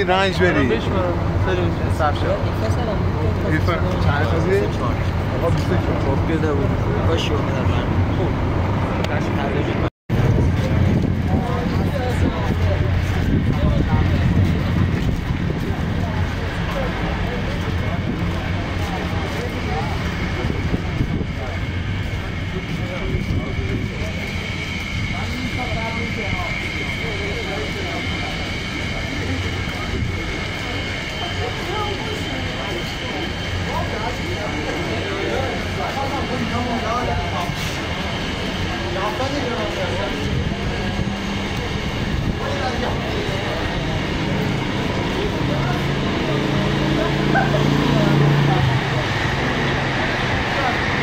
این رنج بری بشمارم سر فرق. چند؟ آقا 24 خب بیاده بود باشه اومدم من خب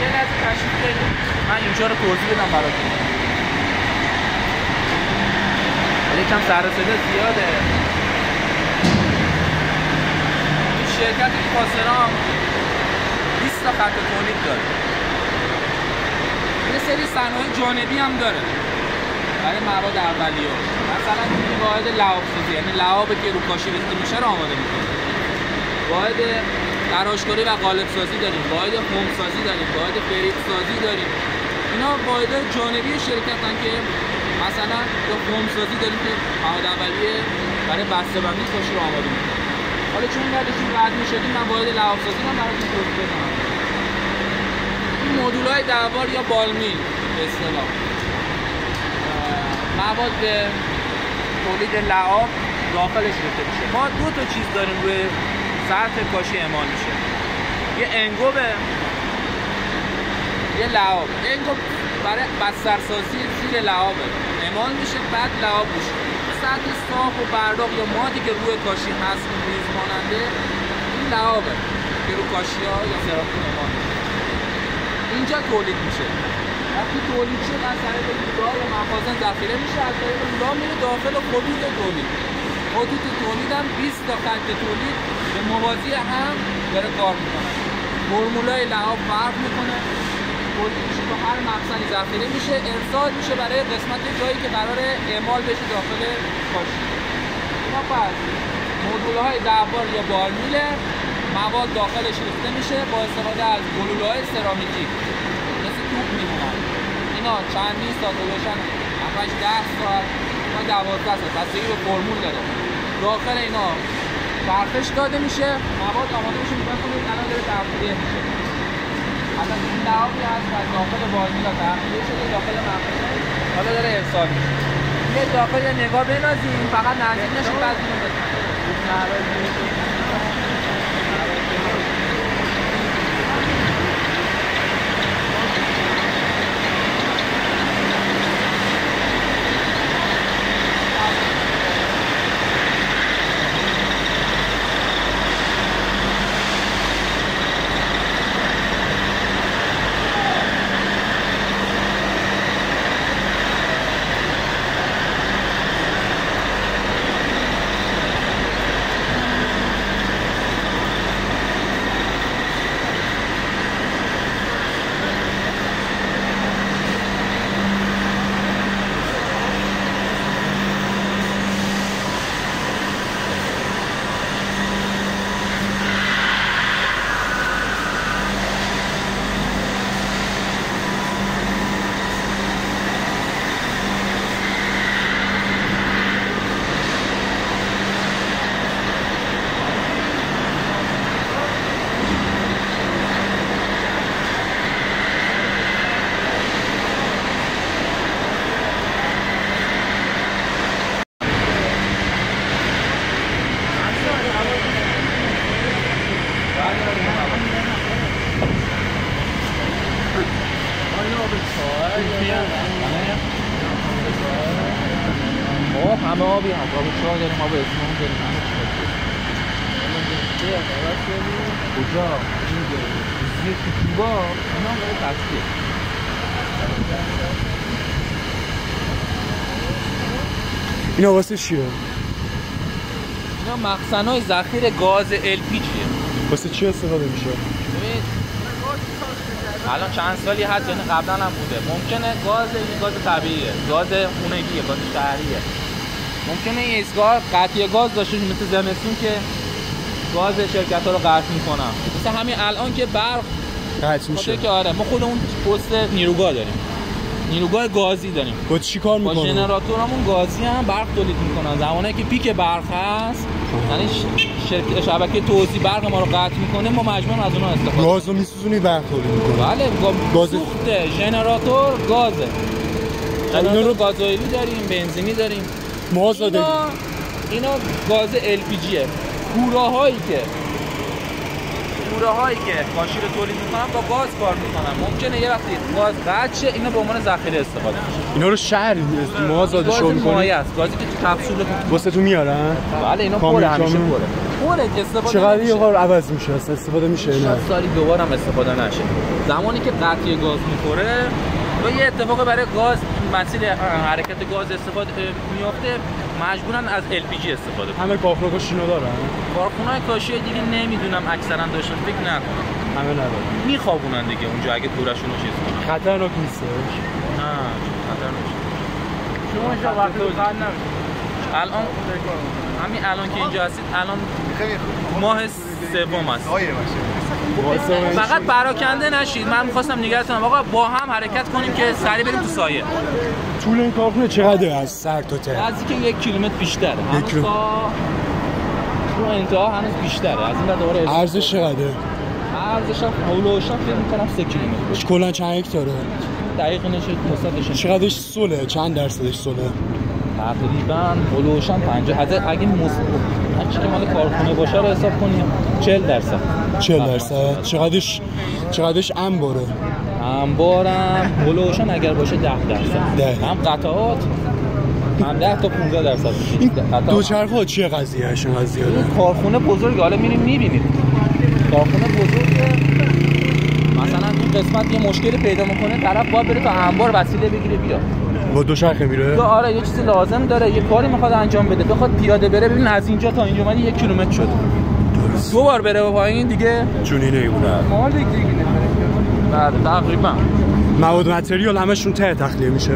یه لحظه تشریف بیارید من اینجا رو توضیح بدم براتون یکم سر و صدا زیاده این شرکت کاسرام 20 تا خط تولید داره یه سری صنایع جانبی هم داره. برای مواد اولیه. مثلا واحد لعاب سازی یعنی لعابی که رو کاشی ریخته میشه رو آماده می‌کنه. واحد تراشکاری و قالب سازی داریم. واحد فوم سازی داریم. واحد فریب سازی داریم. اینا واحد جانبی شرکتن که مثلا یا فوم سازی داریم که مواد اولیه برای بسته بندی کاشی رو آماده می‌کنه. حالا چون بعدشون رد می‌شدیم من واحد لعاب سازی رو براتون توضیح بدم. این مدولای دوار یا بالمیل به اصطلاح مواد تولید لعاب داخلش ریخته میشه. ما دو تا چیز داریم روی سطح کاشی اعمال میشه. یه انگوبه یه لعاب. انگوب برای بسترسازی زیر لعابه. اعمال میشه بعد لعاب میشه. سطح صاف و برداغ یا مادی که روی کاشی هست میز ماننده این لعابه که رو کاشی ها یا سرامیک اعمال میشه. اینجا تولید میشه. وقتی تولید شد از طریق راه یا مخازن ذخیره میشه از طریق راه میره داخل خطوط تولید. خطوط تولید هم 20 تا خط تولید به موازی هم داره کار می‌کنه. فرمولای لعاب فرق می‌کنه. تولید تو هر مخزنی ذخیره میشه. ارسال میشه برای قسمت جایی که قرار اعمال بشه داخل کاشی اینا پس مدول های دوار یا بارمیله مواد داخلش ریخته میشه با استفاده از گلوله های سرامیکی. مثل توپ میمونن. اینا چندین ساعت گذاشتن؟ 7 10 ساعت تا 12 ساعت بستگی به فرمول داره داخل اینا برفش داده میشه مواد آماده میشه میگن کنید الان داره تخلیه میشه. الان این لعابی هست از داخل بارمیلا تخلیه شده داخل مخزن حالا داره ارسال میشه. یه داخل نگاه بنازیم فقط نزدیک نشیم بعد اینا واسه چیه؟ اینا مخزن های ذخیر گاز LPG واسه چی استفاده میشه؟ ببین الان چند سالی هست یعنی قبلا هم بوده. ممکنه گاز این گاز طبیعیه گاز خونگیه گاز شهریه. ممکنه این ایستگاه قطعی گاز داشته باشه مثل زمستون که گاز شرکت ها رو قطع می‌کنن. مثل همین الان که برق قطع میشه. که آره ما خودمون پست نیروگاه داریم. نیروگاه گازی داریم. با چی کار با می‌کنه؟ ژنراتورمون گازی هم برق تولید می‌کنن. زمانی که پیک برق هست یعنی ش- شرکت شبکه توزیع برق ما رو قطع می‌کنه ما مجبوریم از اونها استفاده کنیم. گاز رو میسوزونی وقت تولید می‌کنه بله گا- گاز- سوخته. ژنراتور گازه. اینا ژنراتور رو- گازوئیلی داریم بنزینی داریم. ما اینا اینا گاز LPGه کوره هایی که کوره هایی که کاشی رو تولید می‌کنن با گاز کار می‌کنن ممکنه یه وقتی گاز قطع شه اینا به عنوان ذخیره استفاده میشه. اینا رو شهر ما زاده شو گاز می‌کنی؟ مایع است. گازی که تو کپسول واسه تو میارن؟ بله اینا پره همیشه. پره. که استفاده چقدر یه. بار عوض میشه استفاده میشه نه شاید سالی دوبار هم استفاده نشه. زمانی که قطعی گاز می‌خوره و یه اتفاق برای گاز مسیر حرکت گاز استفاده میافته. مجبورن از LPG استفاده کنن. همه کافرکا شینو دارن. کارخونه‌های کاشی دیگه نمی‌دونم اکثرا داشتن فکر نکنم. همه ندارن. میخوابونن دیگه اونجا اگه کورشون رو چیز کنن. خطرناک نیستش نه خطر نمیشه شما اینجا وقت الان همین الان که اینجا هستید الان ماه سوم است. آیه باشه. فقط پراکنده نشید. من می‌خواستم نگهتونم. آقا با هم حرکت کنیم که سریع بریم تو سایه. طول این کارخونه چقدر از؟ سر تا ته. نزدیک یک کیلومتر بیشتره. هنوز کیلومتر. تا تو انتها هنوز بیشتره. از این دوباره. ارزش چقدره؟ ارزش هم هولوش هم فکر می‌کنم سه کیلومتر. کلا چند هکتاره؟ دقیق نشه مصدش چقدرش سوله؟ چند درصدش سوله؟ تقریبا هولوش هم 50 از اگه مص هرچی که مال کارخونه باشه رو حساب کنیم. 40 درصد. 40 درصد. چقدرش چقدرش انباره؟ انبارم. هولوش هم اگر باشه 10 درصد. ده. هم قطعات هم 10 تا 15 درصد. این قطعات. دوچرخه چیه این قضیه این ده کارخونه بزرگ حالا میریم می‌بینید کارخونه بزرگه. مثلا تو قسمت یه مشکلی پیدا می‌کنه طرف باید بره تا انبار وسیله بگیره بیاد. با دوچرخه میره؟ یا آره یه چیزی لازم داره. یه کاری می‌خواد انجام بده. بخواد پیاده بره ببین از اینجا تا اینجا من یک کیلومتر شد. دو بار بره پایین دیگه. جونی نمیمونه. مال دیگه بله تقریبا. مواد متریال همشون ته تخلیه میشه؟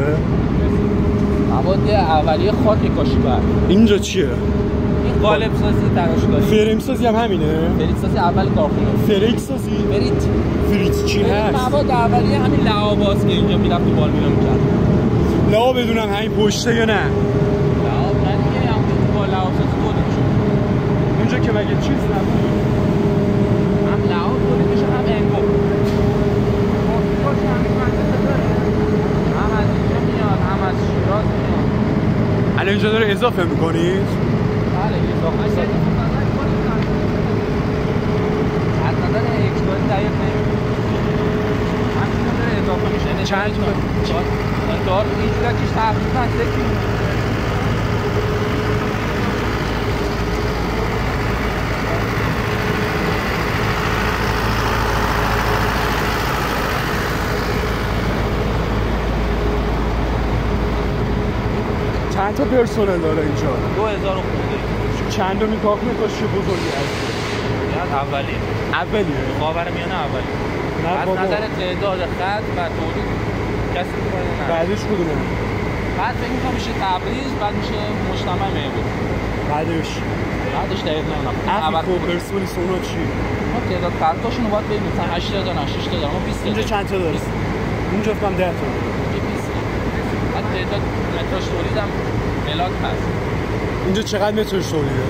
مواد اولیه خاک کاشی بر اینجا چیه؟ این قالب سازی تراشکاری فریم سازی هم همینه؟ فریت سازی اول کارخونه فریک سازی؟ فریت فریت چی هست؟ مواد اولیه همین لعاباست که اینجا می‌رفت تو بالمینا می‌کرد. لا بدونم همین پشته یا نه. لعاب نه دیگه هم با تولید میشه اونجا که مگه چیز نبود؟ هم لعاب تولید میشه هم انگو هم از اینجا میاد هم از شیراز میاد الان اینجا داره اضافه می‌کنید بله داخل سازی از نظر دقیق داره اضافه میشه یعنی چند دار دار اینجوری که تقریبا سه کیلومتر چند تا پرسنل داره اینجا؟ دو هزار خورده چندمی کارخونه کاشی بزرگی هست. یاد اولی. اولیه. خاور میانه اولی. از نظر تعداد خط و تولید باید نه بعدش کدومه؟ بعد فکر می‌کنم میشه تبریز بعد میشه مجتمع میبود بعدش؟ بعدش دقیق نمی‌دونم. افریکا و پرسپولیس اونا چی؟ ما تعداد خطاشون رو باید ببینیم. مثلا 8 تا نه 6 تا دارم ما 20 تا اینجا. چند تا داره؟ 20 اونجا فکرم 10 تا. اینجا 20 تا. بعد تعداد متراژ تولید هم ملاک هست. اینجا چقدر مترش تولیده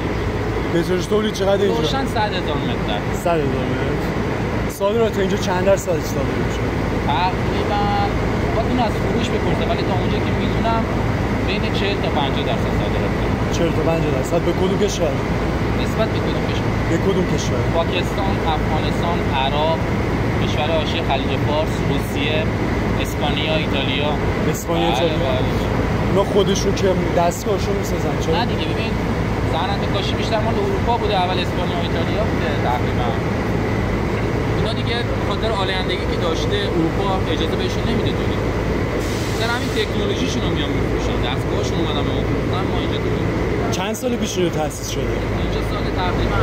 مترش تولید چقدر اینجا؟ روشن 100 هزار متر. 100 هزار متر. صادرات اینجا چند درصدش صادر میشه تقریبا از فروش بپرسه ولی تا اونجا که می‌دونم بین 40 تا 50 درصد صادرات داره 40 تا 50 درصد. به کدوم کشور؟ نسبت به کدوم کشور؟ به کدوم کشور؟ پاکستان، افغانستان، عراق، کشور حاشیه خلیج فارس، روسیه، اسپانیا، ایتالیا. اسپانیا بله، ایتالیا. بله. اونا خودشون که دستگاهشون می‌سازن چرا؟ نه دیگه ببین صنعت کاشی بیشتر مال اروپا بوده اول اسپانیا و ایتالیا بوده تقریبا. اینا دیگه خاطر آلایندگی که داشته اروپا اجازه بهشون نمیده تولید سر همین تکنولوژیشون رو میان میفروشن دستگاهشون اومدن به ما فروختن ما اینجا تولید چند سال پیش اینو تأسیس شده؟ اینجا سال تقریبا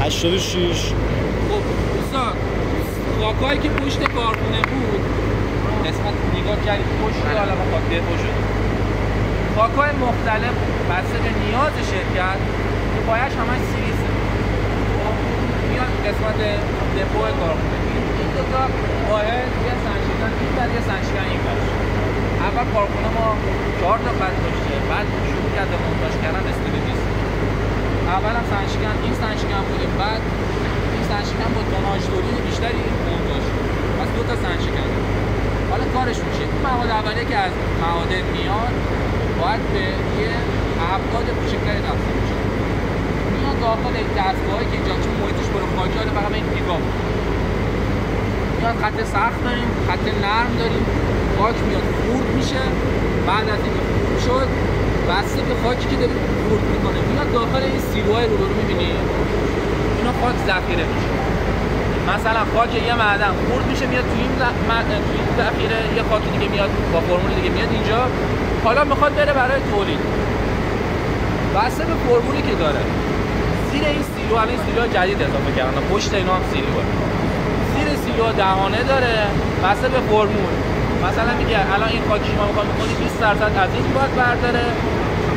86 86 خب استاد خاکایی که پشت کارخونه بود قسمت نگاه کردید پشت حالا با خاک دپو خاکای مختلف بسته به نیاز شرکت که بایش همش سیریزه میاد قسمت دپو کارخونه. این دو تا واحد یه سنجیدن این بر یه سنجیدن این بر اول کارخونه ما چهار تا خط داشته بعد شروع کرده مونتاژ کردن استیل اول هم سنجیدن این سنجیدن بوده بعد این سنجیدن با توناژ تولید بیشتری مونتاژ. پس دو تا سنجیدن. حالا کارش میشه این مواد اولیه که از معادن میاد باید به یه ابعاد کوچکتری تقسیم میشه میاد داخل دستگاهی که اینجا چون محیطش برو خاکی حالا فقط این نگاه میاد خط سخت داریم خط نرم داریم. خاک میاد خورد میشه. بعد از اینکه خورد شد بسته به خاکی که داریم خورد می‌کنه. میاد داخل این سیلوهای رو رو می‌بینی؟ اینا خاک ذخیره میشه. مثلا خاک یه معدن خورد میشه میاد توی این ذخیره یه خاک دیگه میاد با فرمول دیگه میاد اینجا. حالا می‌خواد بره برای تولید. بسته به فرمولی که داره. زیر این سیلو الان سیلو جدید اضافه کردن. پشت اینا هم سیلوه سیلو دهانه داره. بسته به فرمول مثلا میگه الان این خاکی ما می‌خوام بکنی 20 درصد از این باید برداره.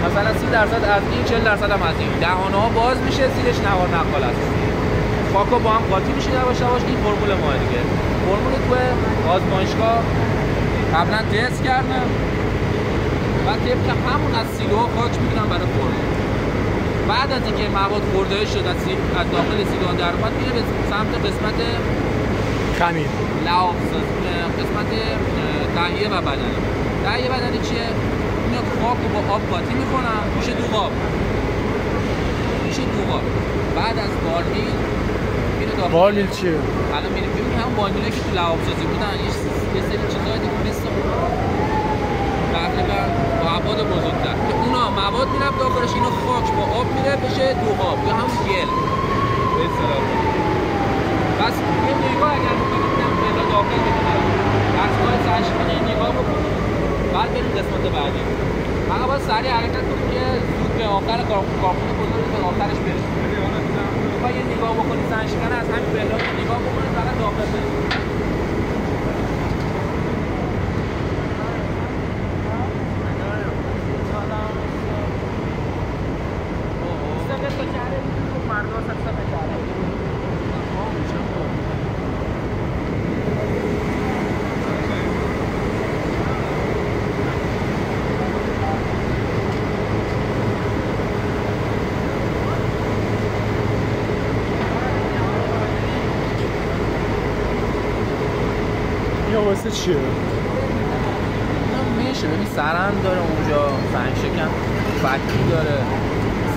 مثلا 30 درصد از این 40 درصد هم از این. دهانه ها باز میشه زیرش نوار نقال است. خاکا با هم قاطی میشه یواش یواش. این فرمول ما دیگه. فرمول تو آزمایشگاه قبلا تست کردم. و طبق همون از سیلوها خاک می‌گیرن برای فرمول بعد از اینکه مواد خورده شد از, از داخل سیلوها در اومد میره به سمت قسمت خمیر لعاب قسمت تهیه و بدنی تهیه بدنی چیه؟ میاد خاک رو با آب قاطی می‌کنن میشه دوغاب میشه دوغاب بعد از بارمیل میره داخل. بارمیل چیه؟ الان میریم ببینیم همون بارمیلایی که تو لعاب سازی بودن یه سری چیزای دیگه مثل تقریبا با ابعاد بزرگتر. که اونا مواد میرم داخلش اینو خاک با آب میره بشه دوغاب یا همون گل. به پس یه نگاه اگر بکنید پیدا داخل می‌کنم دستگاه سرشکنه نگاه بکنید بعد بریم قسمت بعدی. فقط باید سریع حرکت کنیم که زود به آخر کارخونه بزرگ به آخرش برسیم می‌خوای یه نگاه بکنید سرشکنه از همین پهلا نگاه بکنید فقط داخل بریم. واسه چیه میشه. ببین سرند داره اونجا. سنگ شکن فکی داره.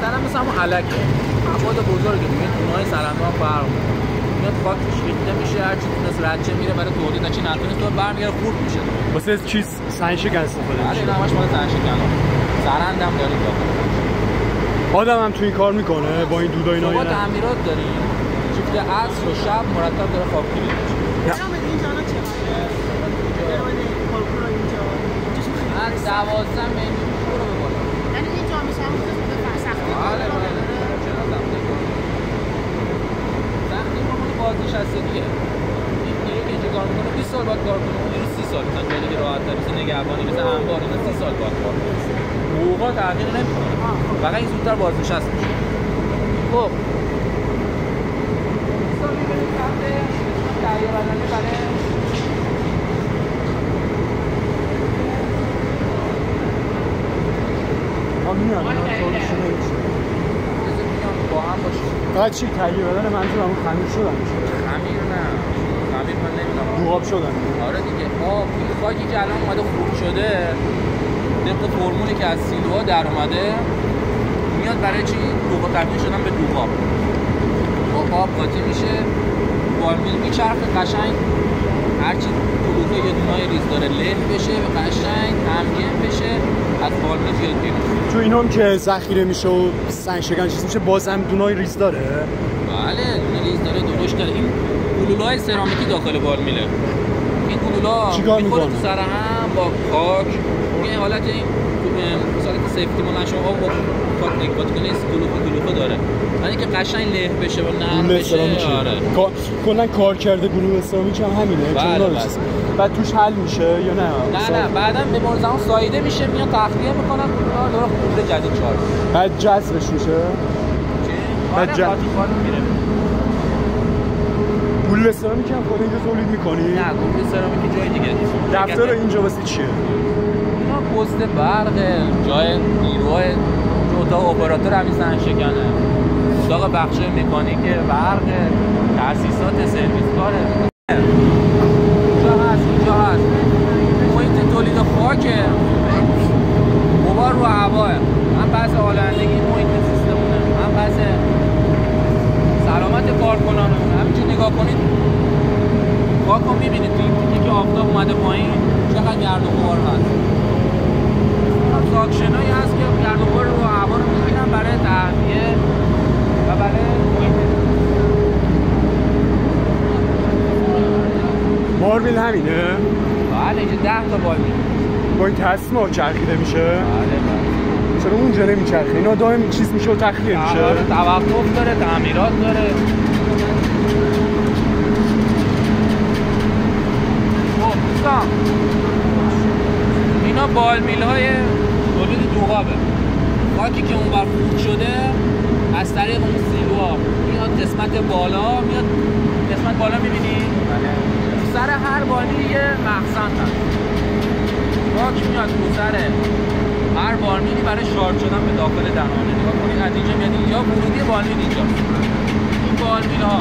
سرند مثل همون علکه. ابعاد بزرگه دیگه. تونهای سرند ها فرق میاد خاک ریخته میشه هر چی تونست رچه میره برای تولید. چی نتونست تو برمیگره خورد میشه. واسه چیز سنگ شکن استفاده آره میشه اینا همش مال سنگ شکن سرند هم داریم داخل آدم هم تو این کار می‌کنه با این دودا اینا شما یا نه تعمیرات داریم. شیفت عصر و شب مرتب داره خاک گیری میشه از دوازده میلیون برو به بالا. آره بله چرا زمینه کنه؟ زمینه ما مال بازنشستگیه این دیگه که اینجا کار می‌کنه 20 سال باید کار کنه. اون دیگه 30 سال. مثلا جای دیگه راحت تر مثل نگهبانی مثل انبار اینا 30 سال باید کار کنه. حقوقا تغییر نمی‌کنه. فقط این زودتر بازنشست میشه. خب. دوستان می‌بینید سمت تهیه بدنی برای من میام سوالشون نمیشه بذار بیان با هم باشیم فقط چی؟ تهیه بدن منظور همون خمیر شدن. خمیر نه. خمیر من نمی‌دونم. دوغاب شدن. آره دیگه. آب این خاکی که الان اومده خورد شده. طبق فرمولی که از سیلوها در اومده میاد برای چی؟ دوغا تبدیل شدن به دوغاب با آب قاطی میشه. ball mill میچرخه قشنگ. هرچی کلوخه یه دونای ریز داره له بشه و قشنگ همگن بشه. از بیاد بیرون تو این هم که ذخیره میشه و سنگ شکن چیز میشه باز هم دونای ریز داره. بله ریز داره درشت داره. این گلوله‌های سرامیکی داخل ball mill ه این گلولا چیکار می‌خوره می‌کنه؟ تو سر هم با خاک میگه حالت این حالت سیفتی مال شما با کات نکات کنه کلوپ کلوپ داره. ولی که قشنگ له بشه و نرم بشه آره. کلا کار کرده گروه اسلامی هم همینه که بله، بله. بعد توش حل میشه یا نه؟ نه نه بعدا به زمان سایده میشه میاد تخلیه می‌کنن داره خروج جدید چهار. بعد جذبش میشه. آره بعد میره. گروه اسلامی که هم خود اینجا تولید می‌کنی؟ نه گروه سرامیک جای دیگه نیست. دفتر اینجا واسه چیه؟ اینا پست برق جای نیروهای اتاق اپراتور همین زن شکنه. اتاق بخش مکانیک برق تاسیسات سرویس کاره اینجا هست اینجا هست محیط تولید خاکه غبار رو هواه هم بحث آلندگی محیط سیستمونه هم بحث سلامت کارکنانه همینجور نگاه کنید خاک رو می‌بینید توی این تیکه که آفتاب اومده پایین چقدر گرد و غبار هست هم ساکشنایی هست که گرد و غبار رو هوا رو می‌گیرن برای تهویه و برای محیط ماربیل همینه بله اینجا ده تا بال می‌بینید. با این تصمیم چرخیده میشه. بله بله. چرا اونجا نمیچرخه؟ اینا دائم چیز میشه و تخلیه میشه. آره، توقف داره تعمیرات داره. خب دوستان. اینا بال میل های تولید دوغابه. خاکی که اون بر خورد شده از طریق اون سیلوها میاد قسمت بالا میاد قسمت بالا می‌بینی؟ سر هر بالی یه مخزن هست. خاک میاد سر. هر بارمیلی برای شارژ شدن به داخل دهانه. نگاه کنید از اینجا میاد اینجا ورودی بالمیل اینجا. این بالمیل ها.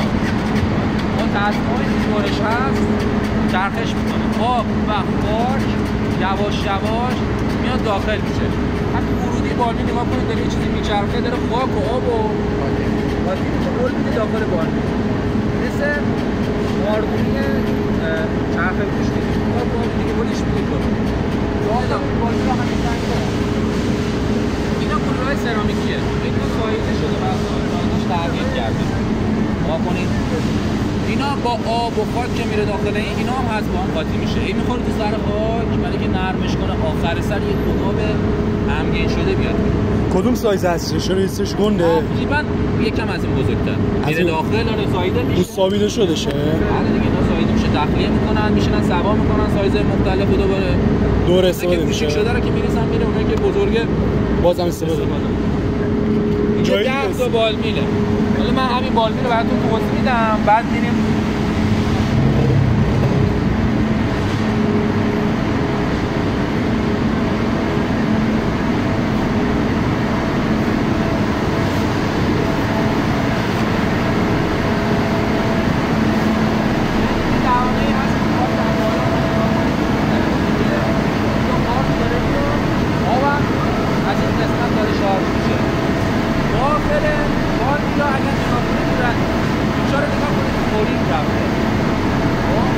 که دورش هست. چرخش می‌کنه. آب و خاک یواش یواش میاد داخل میشه. همین ورودی بالمیل نگاه کنید داره چیزی میچرخه داره خاک و آب و میشه گل میده داخل بالمیل مثل ماردونی چرخه گوشتی. خاک و دیگه میده اینا کلوهای سرامیکیه. اینا سایزه شده سایزش تغییر کرده. نگاه کنید. اینا با آب و خاک که میره داخل این اینا هم هست با هم قاطی میشه. این می‌خوره تو سر خاک برای که نرمش کنه. آخر سر یه قطاب همگین شده بیاد. کدوم سایز هست؟ چرا ایستش گنده؟ تقریبا یکم از این بزرگتر. میره این- داخل آره سایده اون میشه. سابیده شده شه بله دیگه اینا سایده میشه. تخلیه می‌کنن میشنن سوا می‌کنن سایز مختلف و دوباره دور استفاده کوچیک میشه. شده رو که میریزن میره اونایی که بزرگه بازم استفاده اینجا جایی ده نیست. تا بال میله. حالا من همین بال میله براتون توضیح میدم بعد میریم آبم از این قسمت داره شارژ میشه داخل بال میلا اگر نگاه کنید دورن اینجا رو نگاه کنید خوریم رفته خب؟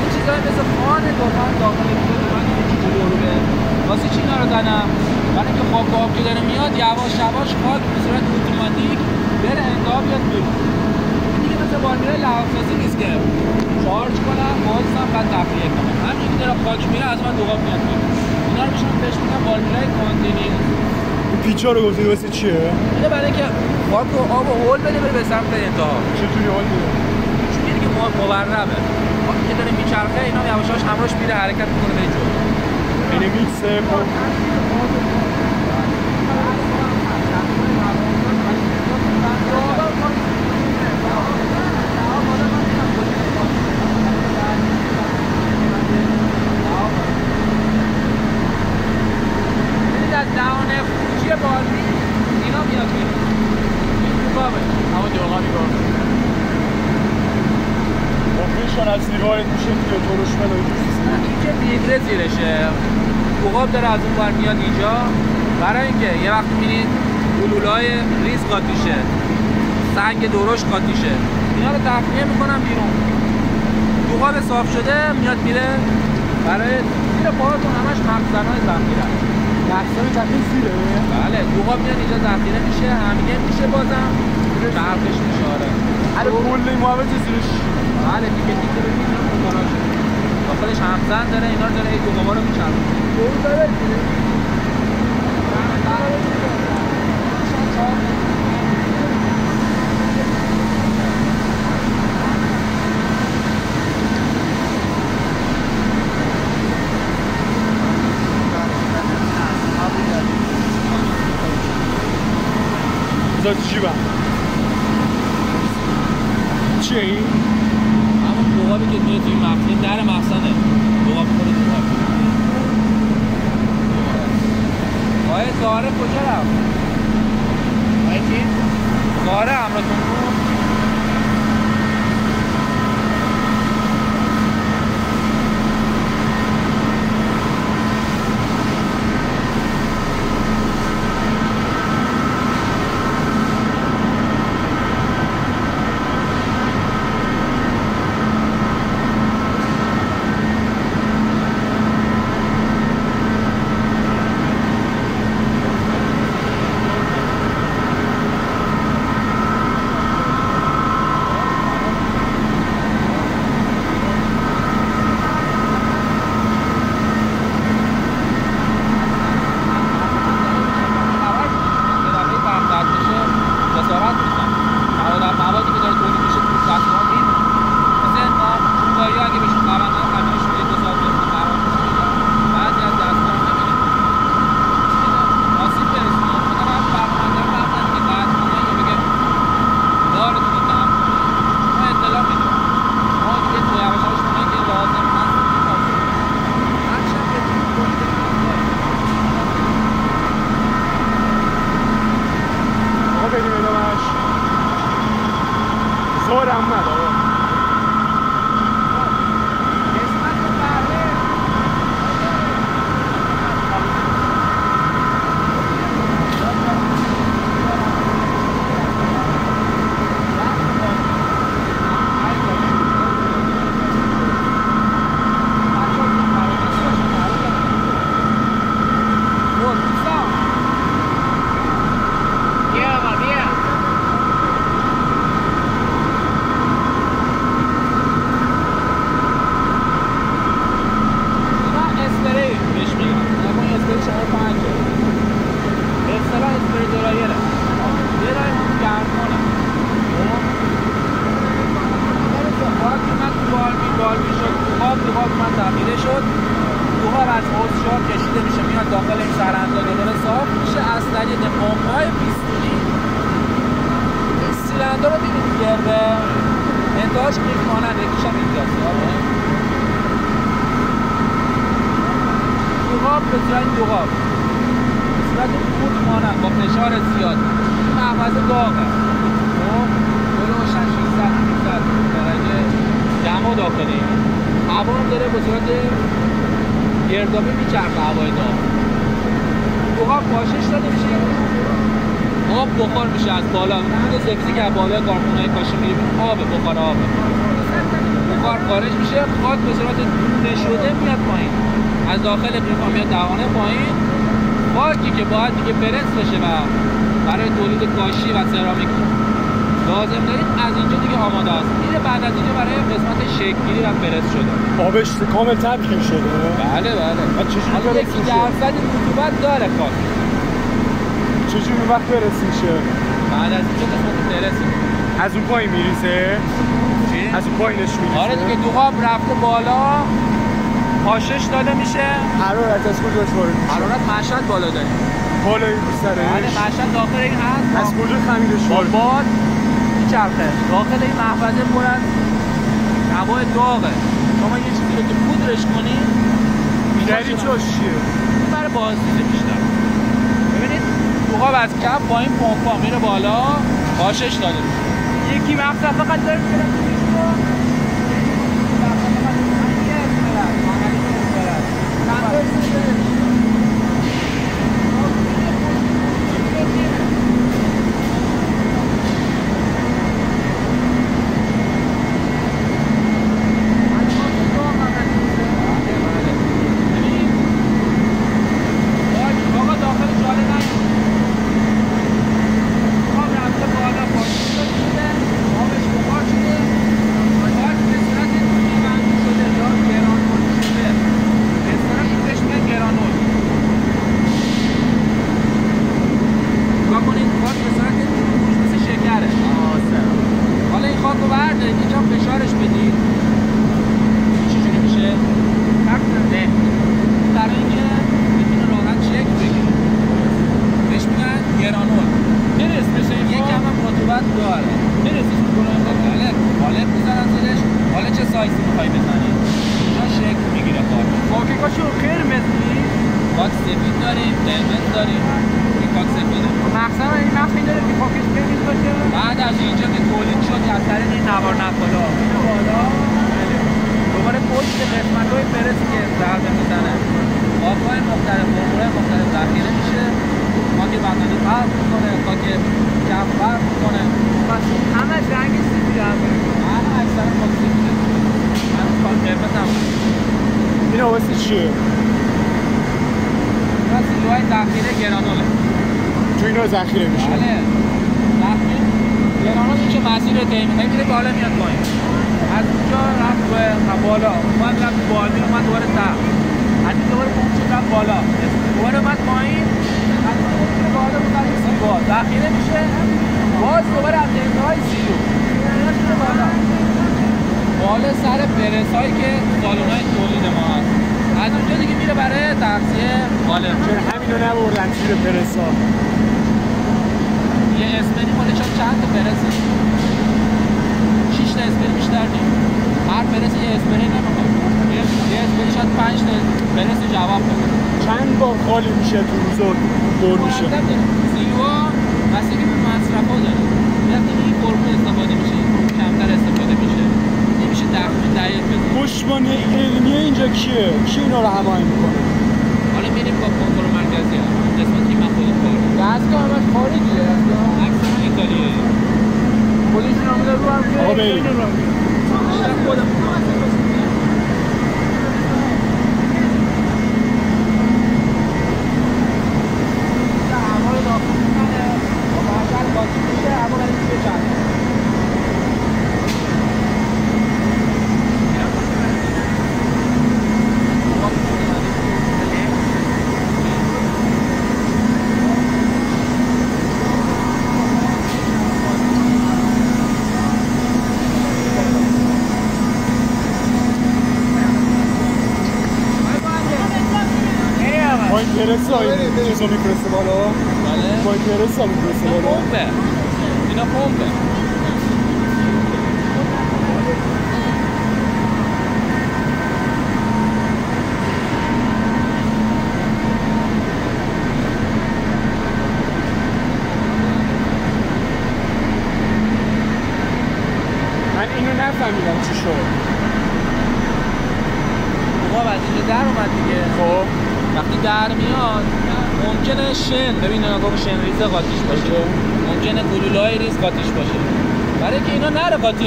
این چیزایی مثل خانه دوران داخل اینجا دوران یه چیزی دروبه واسه چی اینا رو زنم برای اینکه خاک و آب که داره میاد یواش یواش خاک به صورت اتوماتیک بره انتها بیاد بیرون این دیگه مثل بالمیرای لحافظی نیست که شارژ کنم بازم بعد تخلیه کنم همین که داره خاک میره از من دوغاب میاد بیرون اینا رو میشون بهش میگن بالمیرای کانتینیوس پیچا رو گفتید دیگه دورش قاطیشه اینا رو تخلیه می‌کنم بیرون. دوغاب صاف شده میاد میره برای زیر پاهاتون همش مخزن های ذخیره مخزن کفی زیره. بله دوغاب میاد اینجا ذخیره میشه همینه میشه بازم. چرخش میشه آره. هره بوله این محبت زیرش. بله دیگه دیگه ببینید می‌کنه داخلش همزن داره اینا داره ای دوغابا رو میچرخه دور داره. چیزا جیبم چیه این؟ همون دوغابی که میره توی مخزن در مخزنه دوغاب خود دوغاب آقای زاره کجا رفت؟ آقای چی؟ زاره همراهتون بود بخار میشه از بالا. اون سبزی که از بالا کارخونه کاشی میره آب بخار آب. بخار خارج میشه. خاک به صورت دونه شده میاد پایین. از داخل قیفا میاد دهانه پایین. خاکی که باید دیگه برنس بشه و برای تولید کاشی و سرامیک. لازم دارید از اینجا دیگه آماده است. میره بعد از اینجا برای قسمت شکلگیری و برنس شده. آبش کامل تبخیر شده. بله بله. چجوری یکی؟ درصد رطوبت داره خاک چجوری اون وقت برس میشه؟ بعد از اینجا قسمت برنس از اون پایین میریزه؟ چی؟ از اون پایینش میریزه؟ آره دیگه دوغاب رفته بالا. پاشش داده میشه. حرارت از کجاش وارد میشه؟ حرارت مشهد بالا داریم بالای بله سرش؟ مشهد داخل این هست. از کجا خمیرش وارد باد میچرخه داخل این محفظه پر از هوای داغه. شما یه چیزی رو که پودرش کنی یعنی جاش چیه؟ این برای بازدید بیشتر. دوغاب از کف با این پمپا میره بالا. پاشش داده. یکی مقصد فقط داره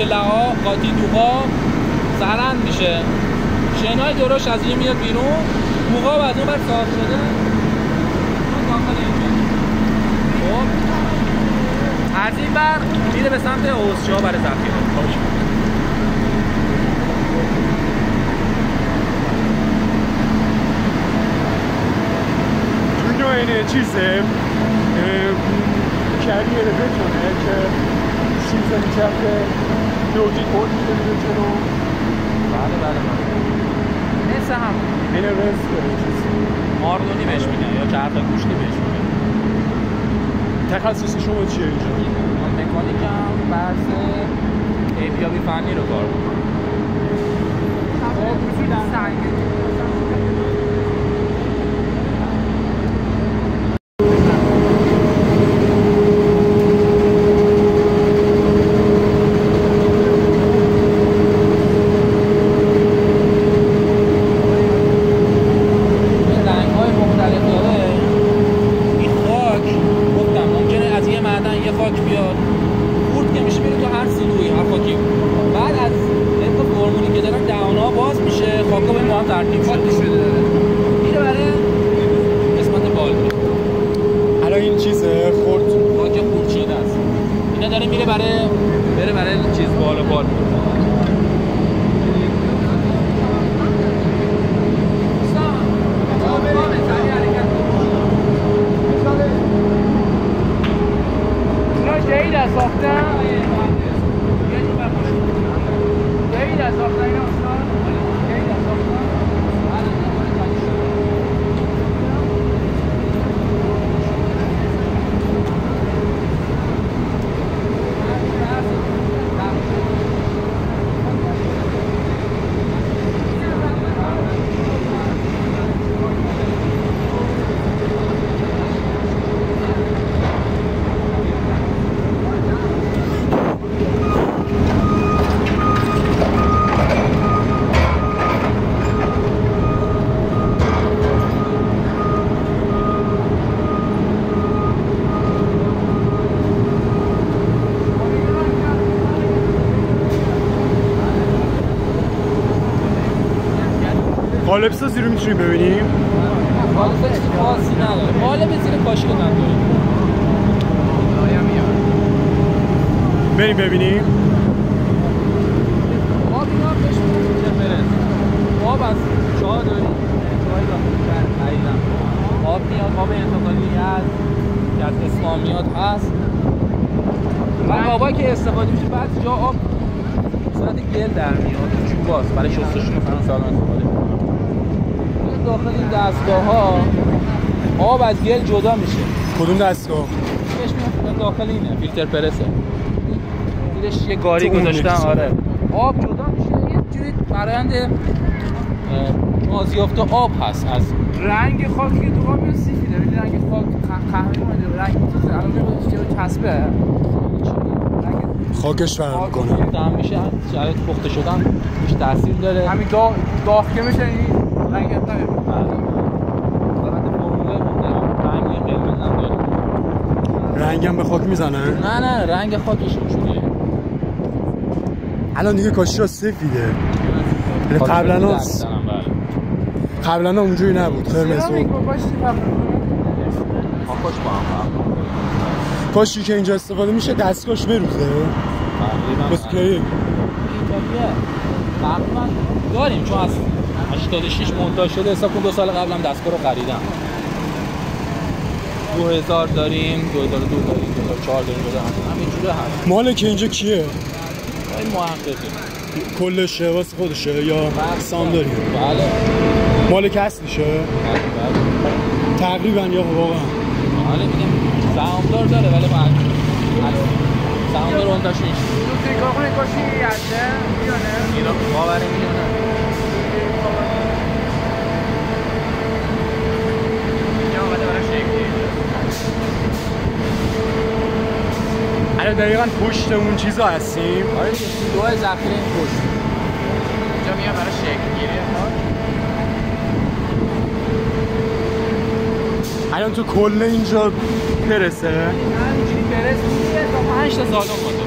لها قاطی دوغا زرند میشه. شنای دروش از این میاد بیرون. موقع و از اون بر صاحب شده. خب. از این بر میره به سمت اوزشا برای ذخیره خب. این چیزه؟ کریره بتونه که چیز می‌کرده جوجی کل میده میده چرا بله بله بله. نسه هم. اینه رس کنه چیزی ماردونی بهش میگن یا جرد گوشتی بهش میگن. تخصص شما چیه اینجا؟ من مکانیکم بحث ایبیابی فنی رو کار می‌کنم. سنگ. قالب سازی رو می‌تونیم ببینیم قالب چیزی خاصی نداره قالب زیر کاشی نداره بریم ببینیم آب اینا هم بهش میگن برس آب از جا داریم جای داخل خریدم آب میاد آب انتقالی هست که از اسلامیات هست و آبایی که استفاده میشه بعد جا آب صورت گل در میاد تو چوباست برای شستشون مثلا سالن استفاده می‌کنن. داخل این دستگاه ها آب از گل جدا میشه. کدوم دستگاه؟ میاد داخل اینه فیلتر پرسه. زیرش یه گاری یکی. آره. آب جدا میشه یه جوری فرآیند اه، بازیافت آب هست از رنگ خاکی که تو آب سفیده ببین رنگ خاک قهوه‌ای اومده رنگ چیز الان چه چسبه. رنگ خاکش فرق که دم میشه شرایط پخته شدن روش تاثیر داره. همین داغ داغ که میشه این رنگ هم نداره فقط فرمول مونده رنگ قرمز هم داره رنگم به خاک می‌زنه. نه نه رنگ خاکش اینجوریه الان دیگه کاشی را سفیده یعنی قبلا بله. قبلا اونجوری نبود قرمز بود. هم. کاشی که اینجا استفاده میشه دستگاهش بروزه. بس بله. تقریبا داریم چون از 86 مونتاژ شده حساب کن دو سال قبلم دستگاه رو خریدم. 2000 داریم 2002 داریم 2004 داریم 2007 همینجوره هست. مال که اینجا کیه؟ این محققی کلشه واسه خودشه یا سام داری؟ بله. مال که اصلیشه؟ بله بله. تقریبا یا واقعا حالا میگم سهامدار داره ولی باید سهامدار اون داشت نیست. تو کارخونه کاشی یزده میانه اینا باور میلیونه اینجا آمده برای شکلی الان دقیقا پشت اون چیزا هستیم. آره سیلوهای ذخیره این پشت. اینجا میان برای شکل گیری الان تو کل اینجا برسه؟ همینجوری برس تا 5 تا سالن مونده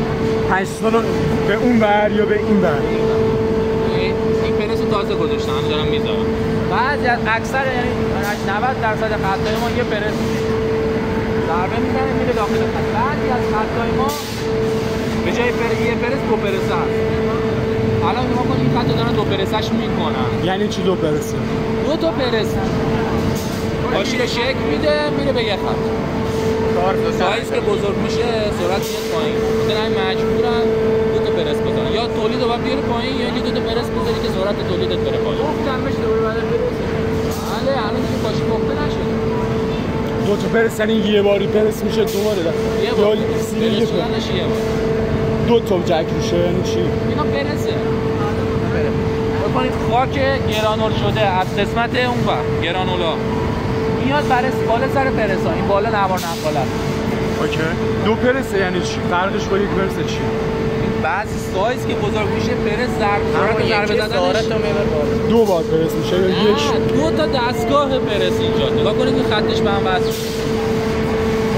پنج سال به اون بر یا به این بر این پرس تازه گذاشتن دارم می‌ذارم. بعضی از اکثر یعنی 90 درصد خطای ما یه پرس. ضربه می‌زنه میره داخل خط. بعضی از خطای ما به جای پر... یه پرس دو پرسه هست. الان نگاه کن این خط رو دارن دو پرسش می‌کنن. یعنی چی دو برسه دو تا پرس. ماشین شکل میده میره به یه خط. سایز که بزرگ میشه سرعت میاد پایین. مثلا همین مجبورن دو تا پرس بزنن. یا تولید رو باید بیاری پایین یا اینکه دو تا پرس بذاری که سرعت تولیدت بره بالا گفتم بهش دوباره بعد برسه بله الان دیگه کاشی پخته نشده دو تا پرس یعنی یه باری پرس میشه دو باره یه بار. یه بار. دو تا جک روشه یعنی چی؟ اینا پرسه. بکنید خاک گرانول شده از قسمت اون بر گرانولا. میاد برای بالا سر پرسا این بالا نوار نقاله okay. دو پرسه یعنی چی؟ فرقش با یک پرسه چی؟ بعضی سایز که بزرگ میشه پرس سرعت ضربه زدنش دو بار پرس میشه یا یک. دو تا دستگاه پرس اینجا. نگاه کنید این خطش به هم وصل شده.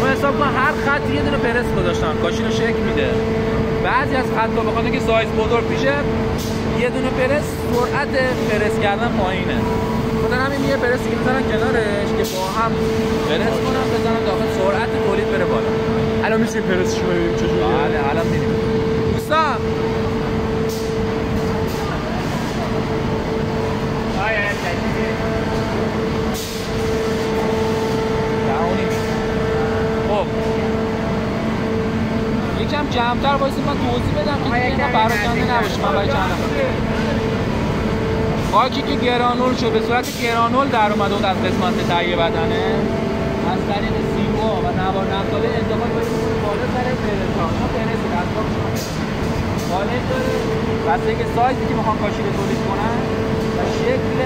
اون حساب کن هر خط یه دونه پرس گذاشتن. کاشی رو شکل میده. بعضی از خطا بخاطر که سایز بزرگ میشه یه دونه پرس سرعت پرس کردن پایینه. مثلا همین یه پرس که می‌زنن کنارش که با هم پرس کنن بزنن داخل سرعت تولید بره بالا. الان می‌تونیم پرسشو ببینیم چجوریه. بله الان میریم دوستان دهونی می خب یکم جمعتر وایسی من توضیح بدم که دیگه اینا پراکنده نباشه. من برای چند خاکی که گرانول شد. به صورت گرانول در اومده بود از قسمت تهیه بدنه. از طریق سیوا و نوار نقاله انتقال کنه بالا سر پرسا اینا پرس دستگاه بالا داره. بسته که سایزی که می‌خوان کاشی رو تولید کنن. و شکل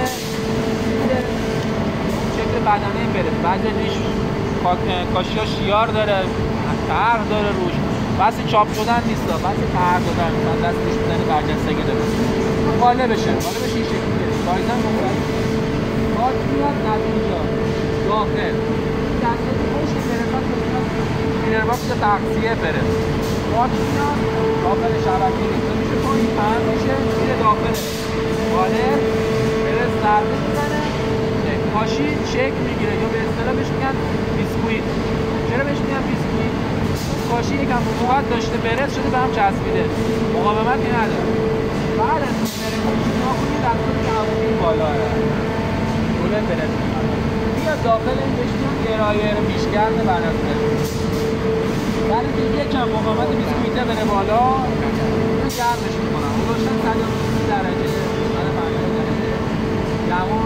شکل بدنه این برس بعضی ریش کاشی ها شیار داره. ترق داره روش. بس چاپ شدن نیست بس ترق دادن. من دست روش می‌زنی برجستگی داره قالبشه قالبش این شکلیه. سایز هم مختلف کارت میاد نتیجه داخل. دسته پشت پرسات فیلر باکس پرس کارت میاد. داخل شبکه ریخته میشه پایین پهن میشه میره داخل. قالب پرس ضربه می‌زنه. کاشی شکل می‌گیره. یا به اصطلاح بهش میگن بیسکویت. چرا بهش میگن بیسکویت؟ کاشی یکم قوت داشته برس شده به هم چسبیده. مقاومتی نداره. بعد از این بره ناخونی دستور که همونی بالا گله برس میاد داخل این میگن گرایر پیشگرد بنفسه ولی که یکم مقاومت بیسکویته بره بالا. اینو گرمش می‌کنم. اون داشتن 120 درجه. 150 درجه. دما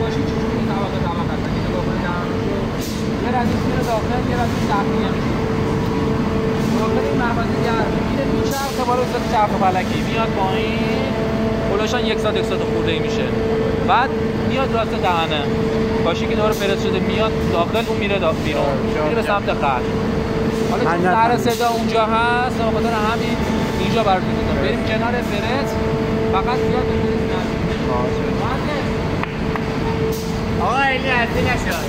باشی چجوری طبقه طبقه هستن که نگاه کنید یه ردیف میره داخل یه ردیف تخلیه میشه. داخل بالا چرخ فلکی میاد پایین. خلاشان یک ساعت یک ساعت خورده میشه. بعد میاد راست دهنه. کاشی که داره فرست شده میاد داخل اون میره دا بیرون. میره به سمت خط حالا چون سر صدا اونجا هست به خاطر همین اینجا براتون میگم بریم کنار فرست فقط زیاد بزنید آقا این عرضی نشد.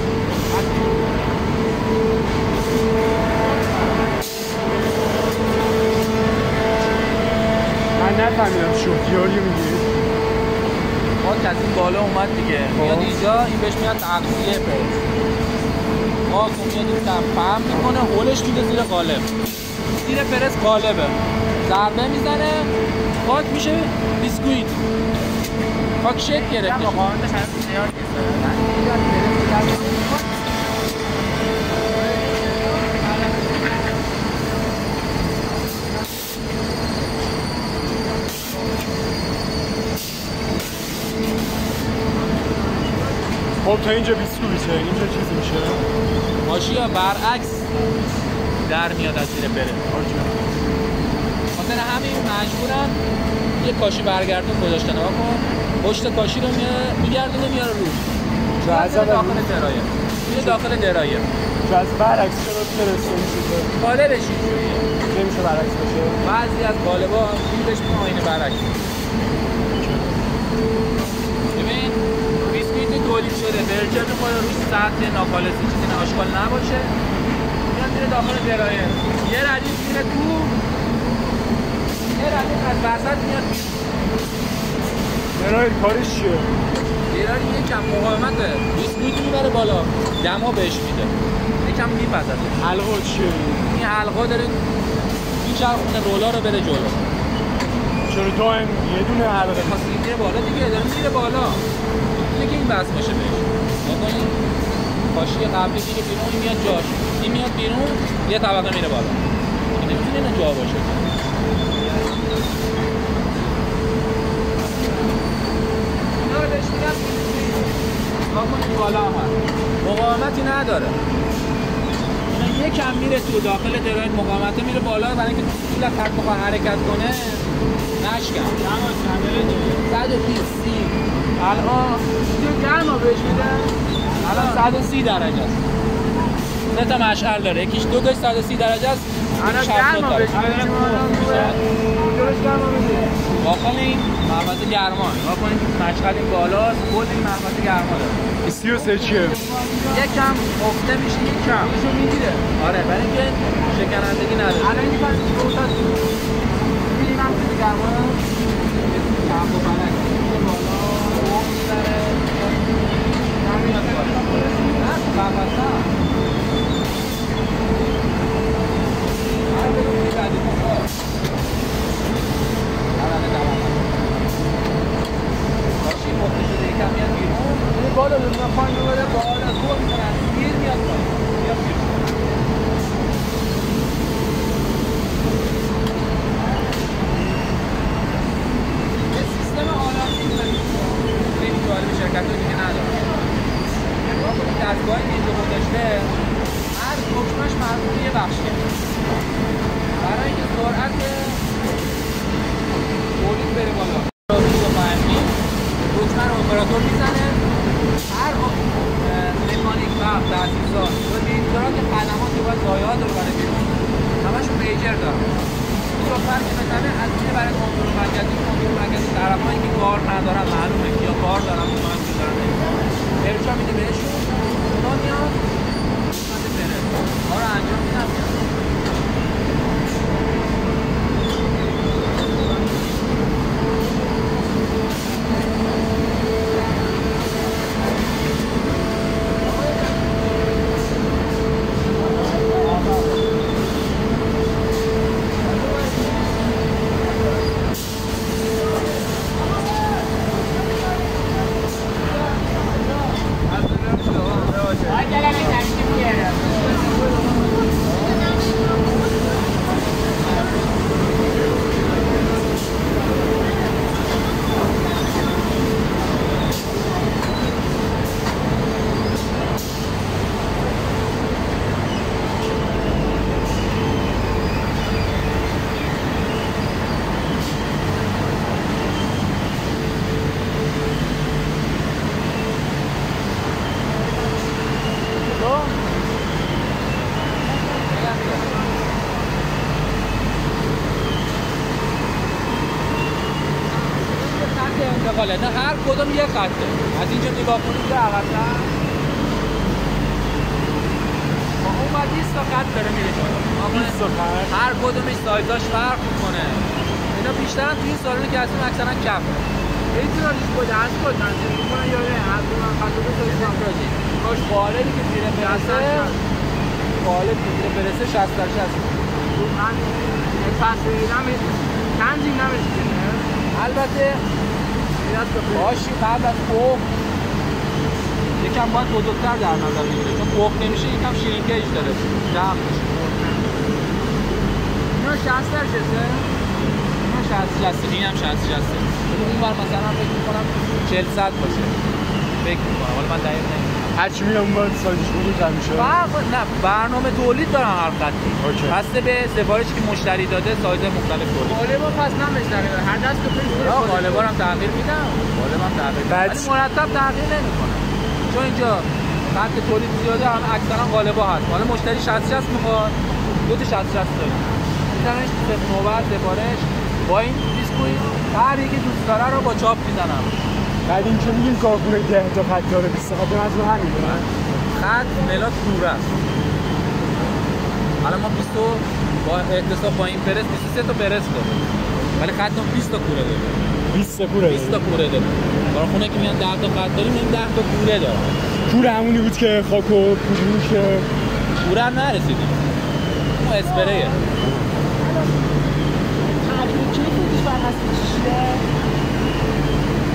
من نفهمیدم شوخیاری میگی. ما از این بالا اومد دیگه. میاد اینجا این بهش میاد تغذیه فرست ما میاد این فهم می‌کنه هولش میده زیر قالب. زیر فرست قالبه. ضربه می‌زنه خاک میشه بیسکویت. خاک شکل گرفته مقاومتش هنوز زیاد نیست خب تا اینجا بیسکویته اینجا چیزی میشه؟ ماشی یا برعکس در میاد از زیر بره. خاطر همین مجبورن یه کاشی برگردون گذاشتن. آقا کن پشت کاشی رو میگردونه میاره رو. جو از میره داخل درایه میره داخل درایه از برعکس چرا فرسته میشه قالبش اینجوریه. نمیشه برعکس باشه. بعضی از قالبا میگن آینه برعکس ببین تولید شده برچه می‌خوره روش سطح ناخالصی چیزی نه آشغال نباشه. میاد میره داخل درایه یه ردیف میره تو. یه ردیف از وسط میاد. برای کارش چیه؟ ایرانی یکم مقاومت بیسکویت می‌بره بالا. دما بهش میده. یکم میپزه حلقه چیه؟ این حلقا داره میچرخونه رولا رو بره جلو. چرا دائم یه دونه حلقه خواست میره بالا دیگه داره میره بالا. بس باشه بهش. نگاه این کاشی قبلی میره بیرون این میاد جاش. این میاد بیرون یه طبقه میره بالا. این نمی‌تونه اینو جا باشه. اینا رو بهش میگن نگاه کنید بالا هم هست. مقاومتی نداره. اینا یکم میره تو داخل دراید مقاومته میره بالا برای اینکه طول خط بخواه حرکت کنه نشکن. 120 سی. الان یه گرما بهش میده. الان 130 درجه است. سه تا مشعل داره. یکیش دو تاش 130 درجه است. الان گرما 70 بهش گرما میده. داخل این محفظه گرمان نگاه کنید مشعل این بالاست. کل این محفظه گرما داره 33 چیه یکم افته میشه یکم. خودشو می‌گیره. آره برای اینکه شکنندگی نداره. الان این پس روتا میدی من تو گرما کم و بلک بالا خوب می‌بره نمیاد بالا نه تو محفظه هر کدوم یه ردیف داره. عدد دوام. کاشی افته شده یکم میاد بیرون این بالا دونه پایین ببره بالا گل می‌کنن گیر میاد بالا میاد بیرون یه سیستم آلاتی خیلی جالب شرکت های دیگه نداره. نگاه کنید دستگاهی که اینجا گذاشته هر دکمهش مربوط یه بخشیه برای اینکه سرعت تولید بره بالا. و دکمه رو اپراتور می‌زنه. هر مکانیک وقت تاسیسات. و که خدمات و ضایعات رو برای بیرون. همشون پیجر دارن. این رو فرق بزنه از اینه برای کنترل مرکزی کنترل مرکزی طرفایی که کار ندارن معلومه کیا کار دارن می‌کنن که دارن. ارجاع میده بهشون. اونا میاد قسمت بره کار رو انجام میدن میاد خاله نه هر کدوم یه خطه. از اینجا نگاه کنید که عقب‌تر با اون بعد 20 تا خط داره میره جلو. آقا، 20 تا خط؟ هر کدومش سایزاش فرق می‌کنه. اینا بیشتر توی این سالونی که هستیم اکثرا کفه می‌تونن این بود از تنظیم می‌کنن یا نه از اون خط رو بذارید کاش بالایی که زیر برسه. بالایی که زیر برسه 60 در 60 من تنظیم نمیشه البته باشی قبل از فوق یکم باید بزرگتر در نظر بگیره چون فوق نمیشه یکم شیرینکیج داره. جمع میشه. اینا 60 در شده این 60 60 این هم 60 60 اون بر مثلا فکر می‌کنم 40 100 باشه. فکر می‌کنم. حالا من دقیق هرچی میگم اون باید سایزش بزرگ کم میشه فرق نه برنامه تولید دارن هر okay. بسته به سفارشی که مشتری داده سایز مختلف تولید. قالبا پس نمیشه هر دست که فکر یا قالبا هم تغییر میدم قالبا هم تغییر میدم ولی مرتب تغییر نمی‌کنه. چون اینجا خط تولید زیاده هم اکثرا قالبا هست. حالا مشتری 60 60 می‌خواد دو تا 60 60 داریم میزنش تو نوبت سفارش. با این بیسکویت هر یکی دوست داره رو با چاپ می‌زنم. بعد این که میگین کارخونه 10 تا خط داره 20 تا خط از همینه خط ملاک کوره است. حالا ما 20 با اتصال با این پرس 23 تا پرس داریم. ولی خط ما 20 تا کوره داریم 20 تا کوره 20 تا کوره داریم کارخونه که میان 10 تا خط داریم این 10 تا کوره داره. کوره همونی بود که خاک و پوشوش کوره هم نرسیدیم. اون اسپریه تبریکی فروش بر حسب چیه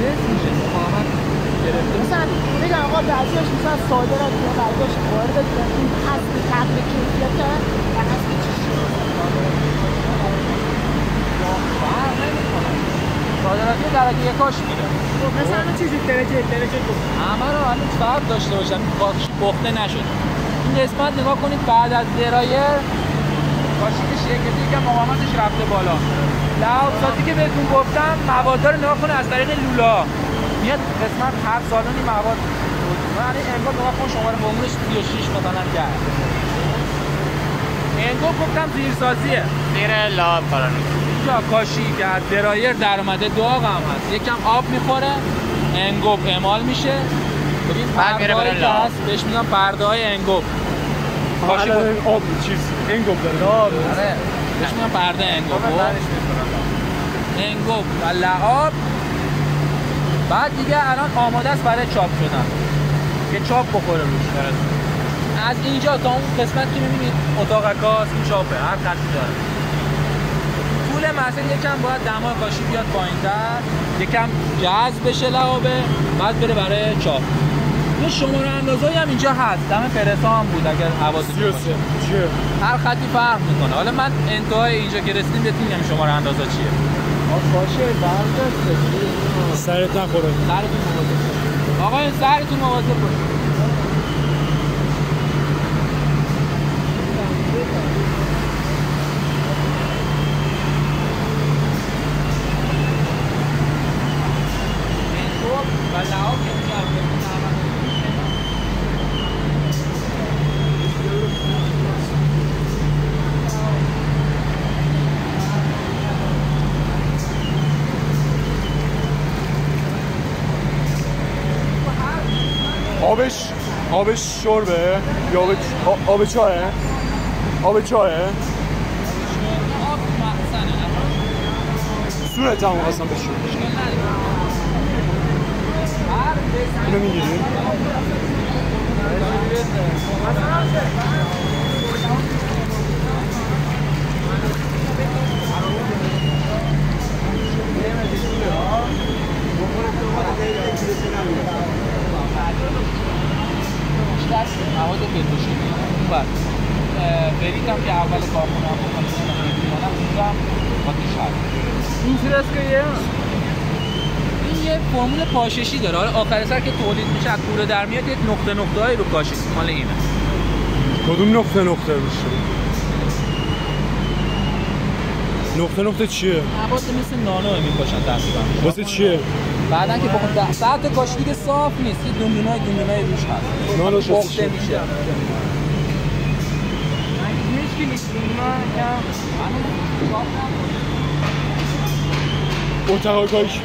میشه مقاومت گرفته مثلا بگم آقا بعضیش مثلا ساده را که بعضیش وارد این حسب تبریک کیفیت بر حسب چیه فرق نمی‌کنه صادراتی درجه یکاش میره مثلا چیزی درجه درجه دو. همه رو هنوز فرق داشته کاش پخته نشده این قسمت نگاه کنید بعد از درایر کاشیک شرکتی یکم مقاومتش رفته بالا. لحاظ سازی که بهتون گفتم مواد رو نگاه کنید از طریق لولا میاد قسمت هر سالونی مواد یعنی انگار نگاه کن شماره بومونش 36 مثلا کرد. انگار گفتم زیرسازیه. زیر لاب کارا اینجا کاشی که از درایر در اومده داغ هم هست. یکم آب می‌خوره انگوب اعمال میشه. ببین بعد میره پرده بره که لاب. هست بهش میگن پرده های انگوب. کاشی بود آب چیز انگوب داره. آب آره. بهش میگن پرده انگوب. انگوب. و لعاب. بعد دیگه الان آماده است برای چاپ شدن. که چاپ بخوره روش. از اینجا تا اون قسمت که می‌بینید اتاق عکاس این چاپه. هر خطی داره. طول مسیر یکم باید دمای کاشی بیاد پایینتر. یکم جذب بشه لعابه بعد بره برای چاپ. یه شماره اندازه‌ای هم اینجا هست. دم پرسا هم بود اگر حواستون 33 باشه هر خطی فرق می‌کنه. حالا من انتهای اینجا که رسیدیم بهتون میگم شماره اندازه چیه. باشه برداشت سرت نخوره. سرتون مواظب باشید. آقا سرتون مواظب باشید انگور و لعاب که اینجا البته عمل می‌کنه. آبش آبش شربه یا آب آ- آب چاه آب چاه آب مخزنه سونه تمام اصلا بشه اشکال نداره هر بزن اینو می‌گیری مواد پتروشیمی. اون بر بریک هم که اول کارخونه هم بکنم اونجا هم آتیش هست این چیز که یه؟ این یه فرمول پاششی داره. حالا آخر سر که تولید میشه از کوره در میاد یک نقطه نقطه هایی رو کاشی مال اینه. کدوم نقطه نقطه روشه نقطه نقطه چیه؟ مواد مثل نانو میپاشن تقریبا. واسه چیه؟ بعدا که بخون سطح کاشی دیگه صاف نیست یه دندونای دندونای روش هست نانوش پخته چیه میشه اتاق کاش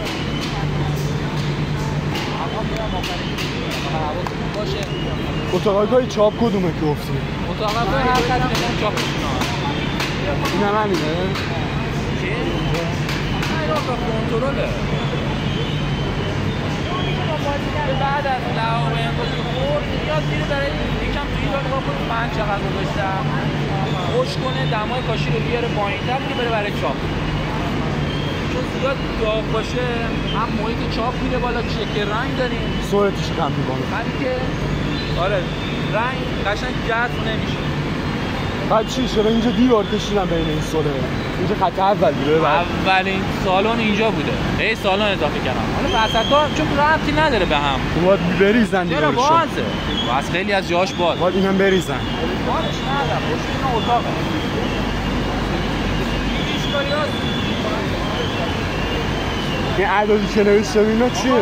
های چاپ کدومه که گفتی؟ اتاق هر کدوم ها این هم همینه؟ چی؟ نه بعد از که خورد میاد میره برای یکم توی ایران نگاه کنه من چقدر گذاشتم. خوش کنه دمای کاشی رو بیاره پایین‌تر که بره برای چاپ. چون زیاد داغ باشه هم محیط چاپ میره بالا چکه رنگ داریم. سرعتش کم می‌کنه ولی که آره رنگ قشنگ جذب نمیشه. بعد چی چرا اینجا دیوار کشیدن بین این سوله اینجا خط اول بوده بعد اولین سالن اینجا بوده. هی سالن اضافه کردم. حالا وسطا چون ربطی نداره به هم. تو باید بریزن چرا بازه؟ از خیلی از جاش باز. باید اینم بریزن. بارش ندارم. پشت این هست این عددی که نوشته اینا چیه؟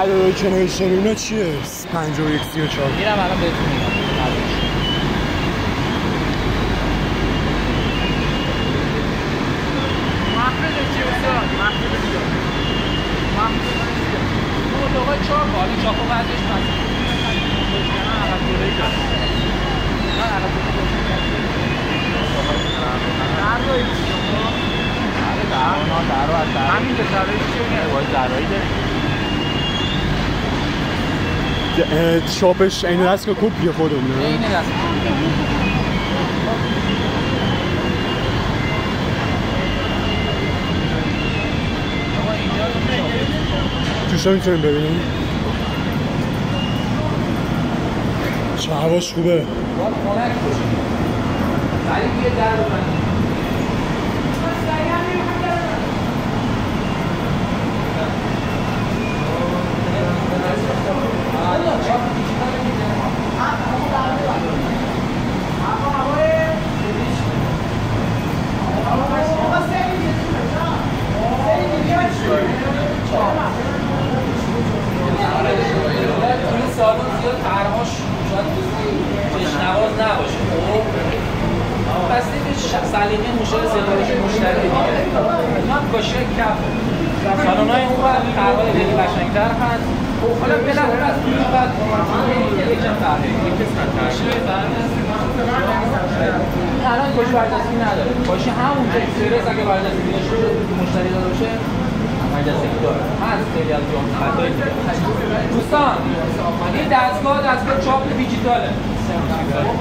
عددی که نوشته اینا چیه؟ 51 34 میرم الان بهتون میگم محمد چی استاد محمد بیا محمد بیا اون اتاقای چاپ حالا چاپ و بعدش پس نه عقب جلویی داره نه عقب جلویی در رو این آره در رو در در همین به چیه باید درهایی داریم اه، چاپش این دست می‌شاپه. توش می‌تونیم ببینیم چه هواش خوبه. باید ولی یه در بزنی توی سالن زیاد طرحهاش شاید چشنواز نباشه خب بسته به ش- سلیقه مشتری سفارش مشتری دیگه اینا هم کاشی کف سالن های اون بعد طرحهای خیلی قشنگتر هست حالا بالاخره از اون بعد یکم طرحه یک قسمت طرحه الان کاشی بردستی نداره کاشی همون که سرس اگه بردستی داشته باشه مشتری داده باشه بردستی داره هست خیلی از جامعه خطایی دوستان این دستگاه دستگاه چاپ دیجیتاله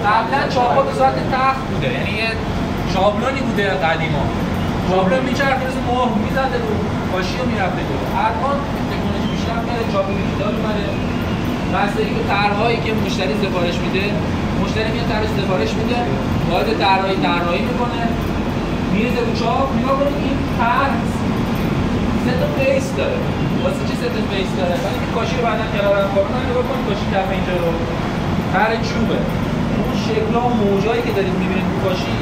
قبلا چاپ به صورت تخت بوده یعنی یه شابلونی بوده قدیما شابلون میچرخه مثل مهر می‌زده رو کاشی رو می‌رفته رو الان تکنولوژی بیشتر میاره چاپ دیجیتال اومده بستگی به طرحهایی که مشتری سفارش میده مشتری میاد طرح سفارش میده وارد طرحهای طراحی می‌کنه. میرزه رو چاپ نگاه کنید این طرح سه تا بیس داره. واسه چی سه تا بیس داره؟ ولی که کاشی رو بعدا کنار هم کنن نگاه کنید کاشی کف اینجا رو. طرح چوبه. اون شکل‌ها و موجایی که دارید می‌بینید تو کاشی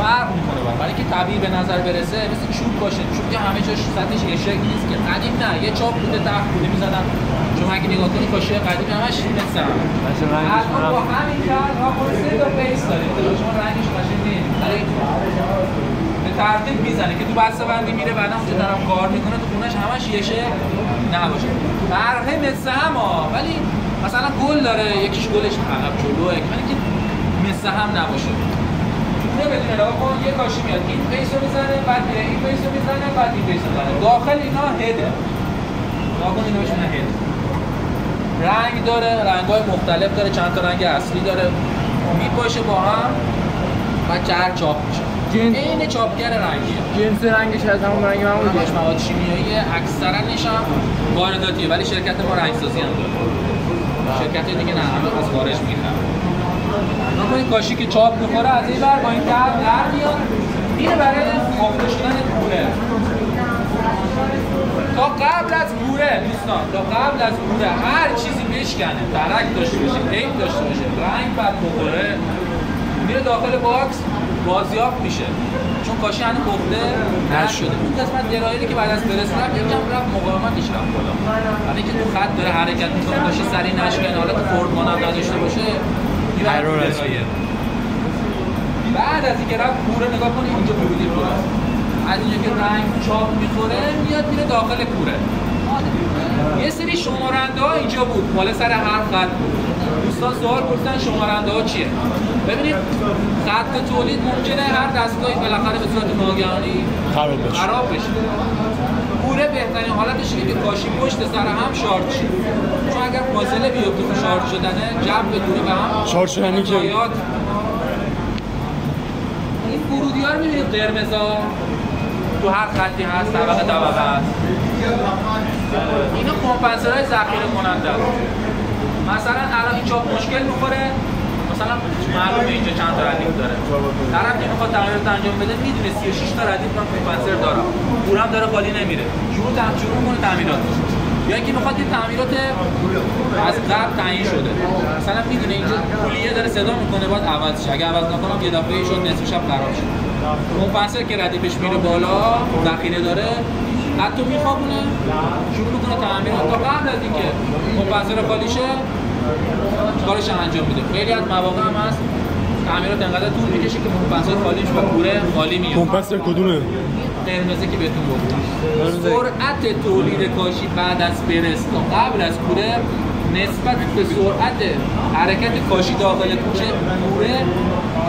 فرق می‌کنه ولی که طبیعی به نظر برسه مثل چوب باشه. چوب که همه جاش سطحش یه شکل نیست که. قدیم نه یه چاپ بوده تخت بوده می‌زدن. شما اگه نگاه کنی کاشی قدیم همش مثل هم الان با همین طرح ما خود سه تا بیس داریم. شما رنگش قشنگ نیست. ولی به ترتیب می‌زنه که تو بسته بندی میره بعدا اونجا طرف کار می‌کنه تو خونش همش یه شکل نباشه. فرقه مثل هم ها ولی مثلا گل داره یکیش گلش عقب جلوه. ولی که مثل هم نباشه. نه بدون نگاه کن یه کاشی میاد. این پیسو می‌زنه بعد میره. این پیسو می‌زنه بعد این پیسو می‌زنه. داخل اینا هده نگاه کن اینا بهشون هد رنگ داره رنگ های مختلف داره چند تا رنگ اصلی داره. میپاشه با هم و جر چاپ میشه. جنس- این چاپگر رنگیه. جنس رنگش از همون رنگ معمولی همش مواد شیمیایی اکثرا هم وارداتیه ولی شرکت ما رنگسازی هم داره. شرکت دیگه نه همه از خارج می‌خرن این کاشی که چاپ می‌خوره از این بر با این در در میاد. میره برای پخته شدن کوره. تا قبل از کوره دوستان تا قبل از کوره هر چیزی بشکنه درک داشته باشه عیب داشته باشه رنگ بد بخوره میره داخل باکس بازیافت میشه. چون کاشی هنوز پخته نشده. اون قسمت درایلی که بعد از پرس رفت یکم رفت مقاومتش رفت بالا ولی که تو خط داره حرکت می‌کنه کاشی سری نشکنه حالا تو فوردمان هم نداشته باشه قرار است. بعد از اینکه رفت کوره نگاه کنی اینجا ورودی کوره از اینجا که رنگ چاپ می‌خوره میاد میره داخل کوره. یه سری شمارنده ها اینجا بود. مال سر هر خط بود. دوستان سوال پرسیدن شمارنده ها چیه؟ ببینید خط تولید ممکنه. هر دستگاهی بالاخره به صورت ناگهانی خراب بشه. کوره بهترین حالتش اینه که کاشی پشت سر هم شارژ شه. چون اگر فاصله بیفته تو شارژ شدنه جو به دوره به هم شارژ شدنی که- این ورودی ها رو می‌بینید قرمزا تو هر خطی هست طبقه طبقه هست. اینا کمپنسرهای ذخیره کننده. مثلا الان این چاپ مشکل می‌خوره. مثلا معلومه اینجا چند تا ردیف داره. طرف که می‌خواد تعمیرات انجام بده می‌دونه 36 تا ردیف من کمپنسر دارم. پورم داره خالی نمیره. شروع تام شروع می‌کنه تعمیرات. یا اینکه می‌خواد یه تعمیرات از قبل تعیین شده. مثلا می‌دونه اینجا پولیه داره صدا می‌کنه باید عوض شه. اگه عوض نکنم یه دفعه شد نصف شب خراب شد کمپنسر که ردیفش میره بالا ذخیره داره حتی میخوابونه. شروع می‌کنه تعمیرات. تا قبل از اینکه کمپنسر خالی شه کارش انجام میده. خیلی از مواقع هم هست تعمیرات انقدر طول می‌کشه که کمپنسر خالی میشه و کوره خالی میاد کمپنسر کدومه قرمزه که بهتون گفتم. سرعت تولید کاشی بعد از برس تا قبل از کوره نسبت به سرعت حرکت کاشی داخل کوچه کوره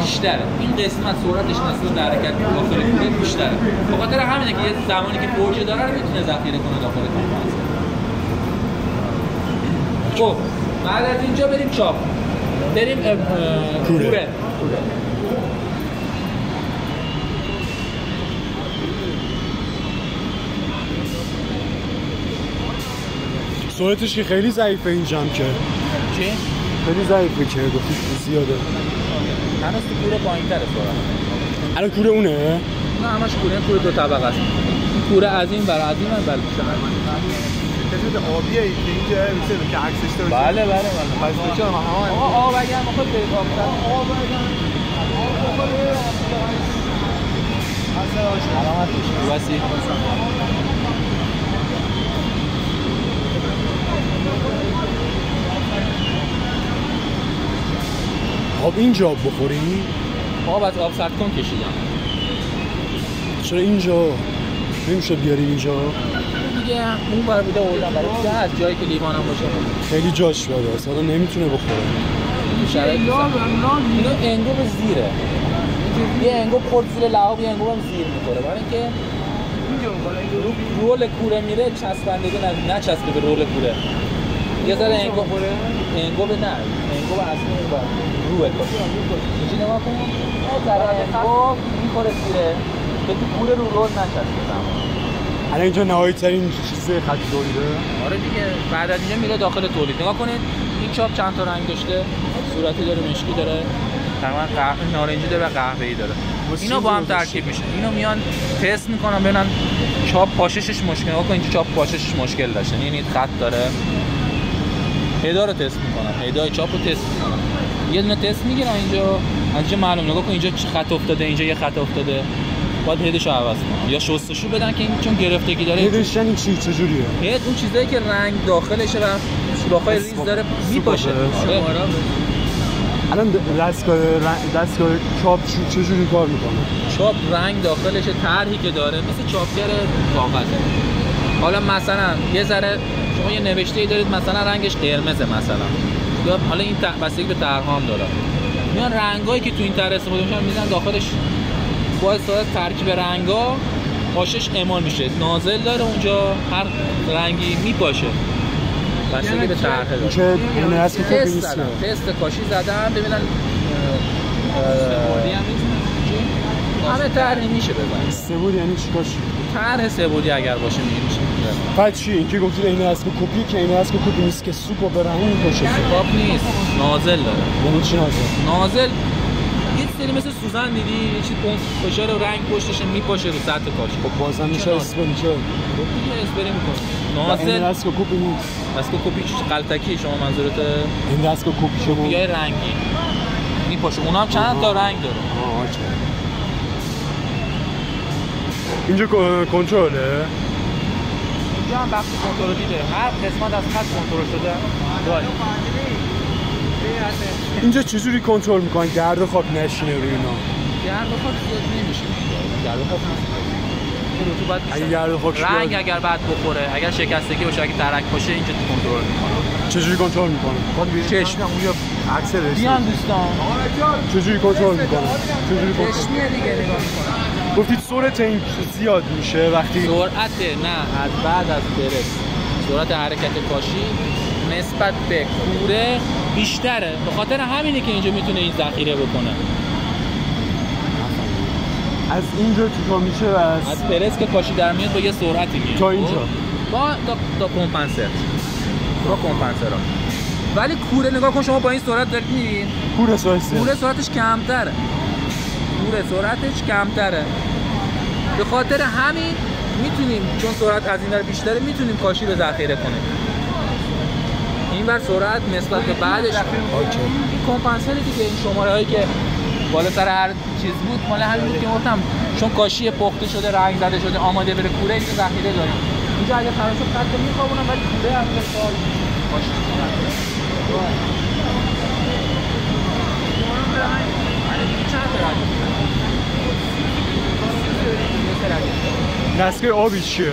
بیشتره. این قسمت سرعتش نسبت به حرکت داخل کوره بیشتره. به خاطر همینه که یه زمانی که پرچه داره رو می‌تونه ذخیره کنه داخل کمپنسر خب بعد از اینجا بریم چاپ. بریم کوره. سرعتش که خیلی ضعیفه این جمع که. چی؟ خیلی ضعیفه که گفتی زیاده. هنوز تو کوره پایین تره سرعت. الان کوره اونه؟ نه همش کوره کوره دو طبقه است. کوره از این برای از این ور بله قسمت که اینجا میشه که عکسش داره بله بله بله. پس تو آقا آب اگه هم خود برید آب آب اینجا آب بخوریم آب از آب سرد کن کشیدم. چرا اینجا؟ نمیشه بیاریم اینجا؟ دیگه اون بر بوده اردم برای دیگه از جایی که لیوان هم باشه. خیلی جاش بده اصلا نمی‌تونه بخوره. این شرایط اینو انگو به زیره. یه انگو خورد زیر لعاب یه انگو هم زیر می‌خوره. برای اینکه رو رول کوره میره چسبندگی نه نچسبه به رول کوره. یه ذره انگو انگو به نه انگو به اصلی اون بر روه تو اینجی نما کن یه ذره انگو می‌خوره زیره. که تو کوره رو رول نچسبه. زمان الان اینجا نهایی ترین چیز خط تولیده آره دیگه بعد از اینجا میره داخل تولید. نگاه کنید این چاپ چند تا رنگ داشته؟ صورتی داره مشکی داره. تقریبا قهوه نارنجی داره و قهوه‌ای داره. اینا با هم ترکیب میشه. اینو میان تست می‌کنن ببینن چاپ پاششش مشکل. نگاه کن اینجا چاپ پاششش مشکل داشته. یعنی خط داره. هدا رو تست می‌کنن. هدای چاپ رو تست می‌کنن. یه دونه تست می‌گیرن اینجا. از اینجا معلوم. نگاه کن اینجا چه خط افتاده اینجا یه خط افتاده. باید هدش رو عوض کنن. یا شستشو بدن که این چون گرفتگی داره. هدش یعنی چی؟ چجوریه هد اون چیزایی که رنگ داخلشه و سوراخ‌های ریز داره میپاشه. آره. الان دستگاه رنگ- دستگاه چاپ چجوری کار می‌کنه؟ چاپ رنگ داخلشه طرحی که داره مثل چاپگر کاغذه. حالا مثلا یه ذره شما یه نوشته ای دارید مثلا رنگش قرمزه مثلا. یا حالا این ت- بستگی به طرح هم داره میان رنگایی که تو این طرح استفاده میشن میزن داخلش با استفاده از ترکیب رنگا پاشش اعمال میشه. نازل داره اونجا هر رنگی میپاشه. بستگی به طرح داره. این هست که تست نیست زدن تست کاشی زدن ببینن همه طرحی میشه بزن سه یعنی چیکار چی طرح سه بودی اگر باشه میگه میشه بعد چی؟ این که گفتید این هست که کپی که این هست که کپی نیست که سوپ و برهنگ میپاشه کاپ نیست. نازل داره. یعنی چی نازه نازل سری مثل سوزن دیدی یه چیز اون فشار رنگ پشتش میپاشه رو سطح کاش خب بازم میشه چرا؟ اسپری چه خب دیگه اسپری می‌کنه این نازل هست که کپی نیست. بس که کپی قلتکی شما منظورت؟ این که کپی شما کپیای رنگی. میپاشه. اونا هم چند تا رنگ داره. آه،. اینجا کنترله؟ اینجا هم بخش کنترلی داره. هر قسمت از خط کنترل شده. داره اینجا چجوری کنترل می‌کنن گرد و خاک نشینه روی اینا. گرد و خاک زیاد نمیشه. گرد و خاک رطوبت. اگه گرد خاک رنگ. اگر بعد بخوره اگر شکستگی باشه اگه ترک باشه اینجا کنترل می‌کنه. چجوری کنترل می‌کنه چشم اونجا عکس رسید. بیان دوستان. چجوری کنترل می‌کنه چجوری کنترل چشمیه دیگه نگاه می‌کنه گفتید سرعت این زیاد میشه وقتی سرعت نه از بعد از برس. سرعت حرکت کاشی نسبت به کوره بیشتره. به خاطر همینه که اینجا می‌تونه این ذخیره بکنه. از اینجا چیکار میشه و از از پرس که کاشی در میاد با یه سرعتی میاد. تا اینجا؟ خب؟ با تا, تا کمپنسر. با کمپنسر ولی کوره نگاه کن شما با این سرعت دارید میرین. کوره سایسته کوره سرعتش کمتره. کوره سرعتش کمتره. به خاطر همین می‌تونیم چون سرعت از این بیشتره می‌تونیم کاشی رو ذخیره کنیم. ور سرعت نسبت به بعدش. این کمپنسری دیگه این شماره هایی که بالا سر هر چیز بود مال همین بود که گفتم چون کاشی پخته شده رنگ زده شده آماده بره کوره اینجا ذخیره داریم. اینجا اگه خراب شد خط میخوابونم ولی کوره هم سال رنگ دستگاه آبی چیه؟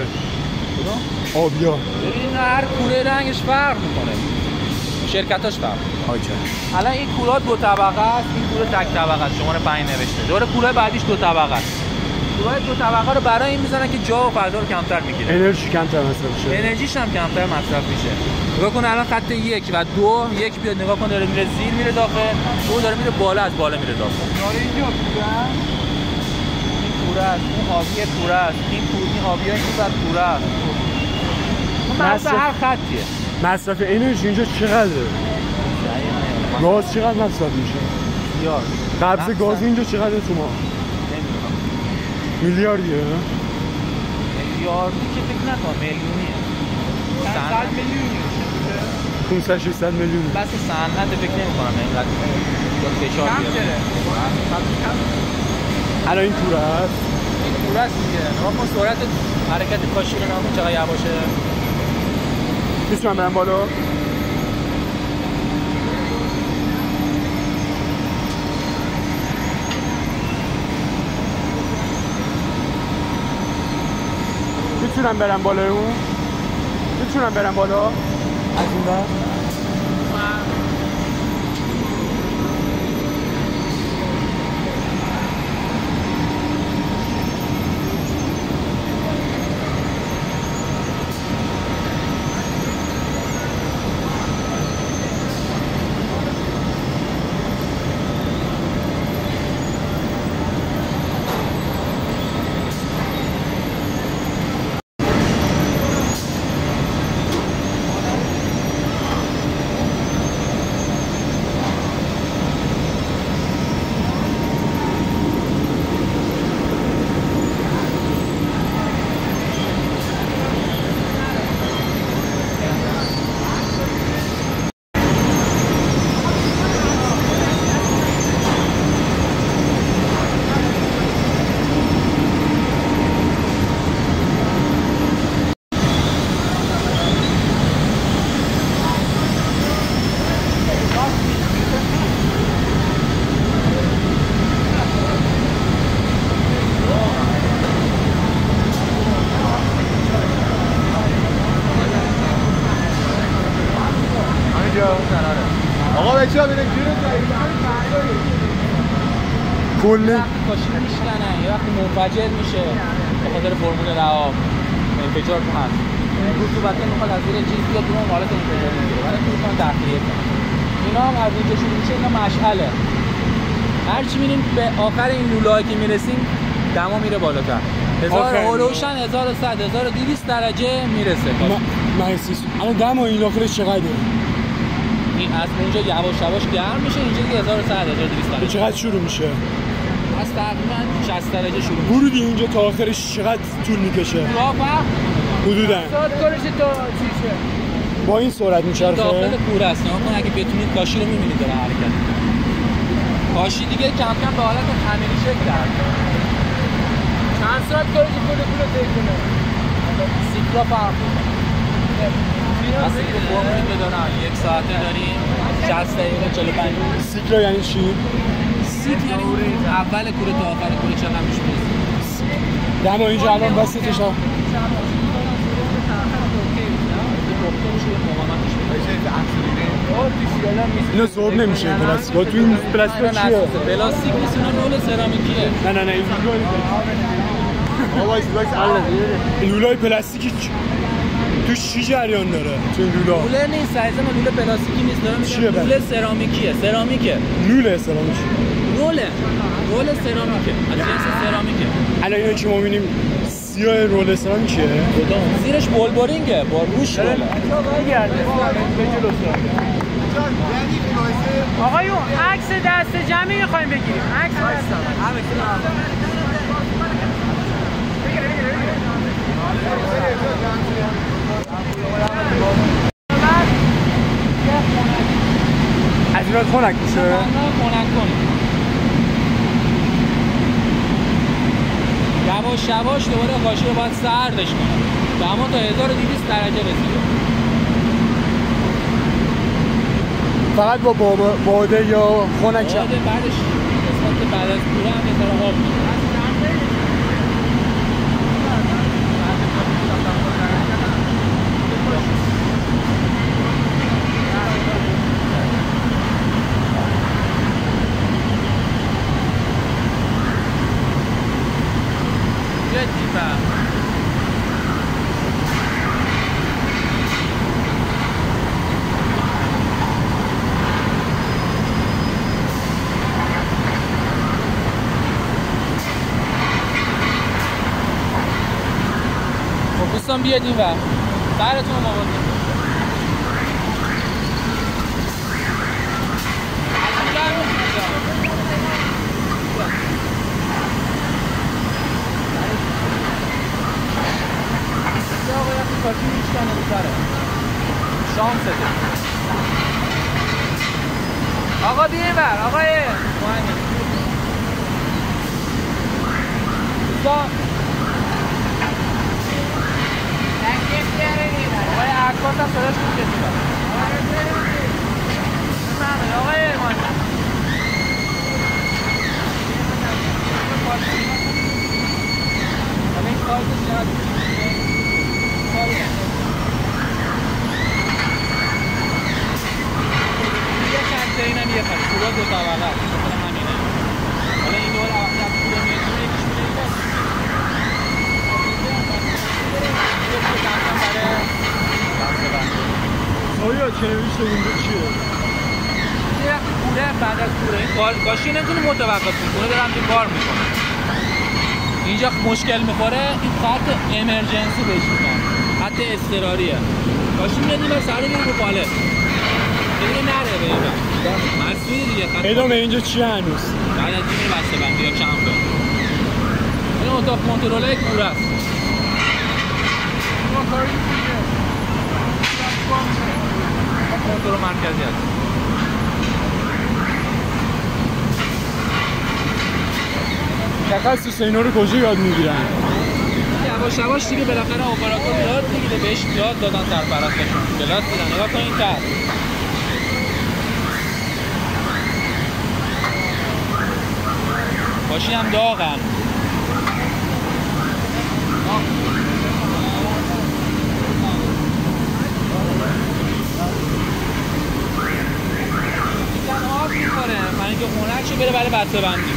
آبیا. ببینید هر کوره رنگش فرق می‌کنه. شرکتاش فرق الان این کوره دو طبقه است این کوره تک طبقه است. شماره 5 نوشته. دور کوره بعدیش دو طبقه است. کوره دو طبقه رو برای این می‌زنن که جا و فضا رو کمتر می‌گیره. انرژی کمتر مصرف میشه. انرژیش هم کمتر مصرف میشه. نگاه کن الان خط یک و دو یک بیاد نگاه کن داره میره زیر میره داخل. دو داره میره بالا از بالا میره داخل. این کوره است. این آبی کوره است. این کوره این آبی این بعد کوره است. اون هر خطیه. مصرف انرژی اینجا چقدره؟ گاز چقدر مصرف میشه؟ زیاد قبض. گاز اینجا چقدر تو ما؟ نمی‌دونم میلیاردیه؟ میلیاردی که فکر نکنم میلیونیه صد میلیونی 500 600 میلیون بس صنعت فکر نمی کنم اینقدر یا فشار بیاره الان این کوره هست این کوره است دیگه کن سرعت حرکت کاشی رو چقدر یواشه می‌تونم برم بالا؟ می‌تونم برم بالا اون؟ می‌تونم برم بالا؟ از این ور؟ آقا بچه ها بیرون گیره کل وقتی کاشی میشکنه یه وقتی منفجر میشه به خاطر فرمول رها انفجار تو هست این رطوبت می‌خواد از زیر چیز بیاد اون حالت انفجار می‌گیره ولی تو می‌تونن تخلیه کنن اینا هم از اینجا شروع میشه اینا مشعله هرچی میریم به آخر این لوله‌ای که می‌رسیم دما میره بالاتر هزار آخر. هولوشن 1100 1200 درجه می‌رسه. مهسیس الان دم این داخلش چقدره؟ این از اونجا یواش یواش گرم میشه اینجا دیگه 1100 1200 به درجه چقدر شروع میشه؟ از تقریبا 60 درجه شروع میشه ورودی اینجا تا آخرش چقدر طول می‌کشه؟ راه فرق حدودا با این سرعت داخل میچرخه کوره است نگاه کن اگه بتونید کاشی رو می‌بینید داره حرکت می‌کنه. کاشی دیگه کم کم به حالت خمیری شکل در میاد. چند ساعت کاری که کل پول طی کنه سیکلا فرق می‌کنه. اصلا که فرمولی که یک ساعته داریم 60 دقیقه 45 سیکلا یعنی چی؟ سیک یعنی اول کوره تا آخر کوره چقدر میشه دم اینجا الان وسطش هم اینو صبح نمیشه پلاستیک. تو این پلاستیک چیه؟ پلاستیک نیست اینا رول سرامیکیه. نه نه نه این این لولای پلاستیکی توش چی جریان داره؟ تو این لولا؟ لوله نیست عزیزم لوله پلاستیکی نیست. دارم میگم؟ لوله سرامیکیه. سرامیکه. لوله سلامش روله رول سرامیکه. از جنس سرامیکه. الان اینو که ما می‌بینیم؟ سیاه رول اسلام چیه؟ کدوم زیرش بولبورینگه با روش روله آقایون عکس دست جمعی می‌خوایم بگیریم. عکس دست از این خنک میشه؟ خنک کنیم یواش یواش دوباره قاشق رو باید سردش کنیم دما تا 1200 درجه رسیده فقط با باده یا خنک بعد بعدش قسمت بعد از کوره هم یه آب می‌کنه. جدی فهم خب دوستان بیاد این ور. سرتون رو مواظب شام سده آقا بر آقای. دوستان هم صداش خوب بر بفرمایید آقای چقدر میشه؟ سایز. یه خط اینم یه خط کورا دو طبقه است مثل همینه حالا این دور دسته‌بندی. آیا چه نوشته اونجا چیه؟ یه وقتی کوره بعد از کوره. این کار کاشی نمی‌تونه متوقف کنه. دارم که کار می‌کنه. اینجا مشکل می‌خوره. این خط امرجنسی بهش میگن. خط اضطراریه. کاشی میاد این سر میره رو پاله. دیگه نره به این ور. مسئولی دیگه. خط ادامه اینجا چیه هنوز؟ بعد از این بسته بندی یا کمپه این اتاق کنترل های کوره است. کنترل مرکزی است تخصص اینا رو کجا یاد می‌گیرن؟ یواش یواش دیگه بالاخره اپراتور یاد می‌گیره بهش یاد دادن سرپرستشون کلاس دیدن نگاه کن این تر باشی هم داغن یکم آب می‌خوره من خونک بره برای بسته بندی؟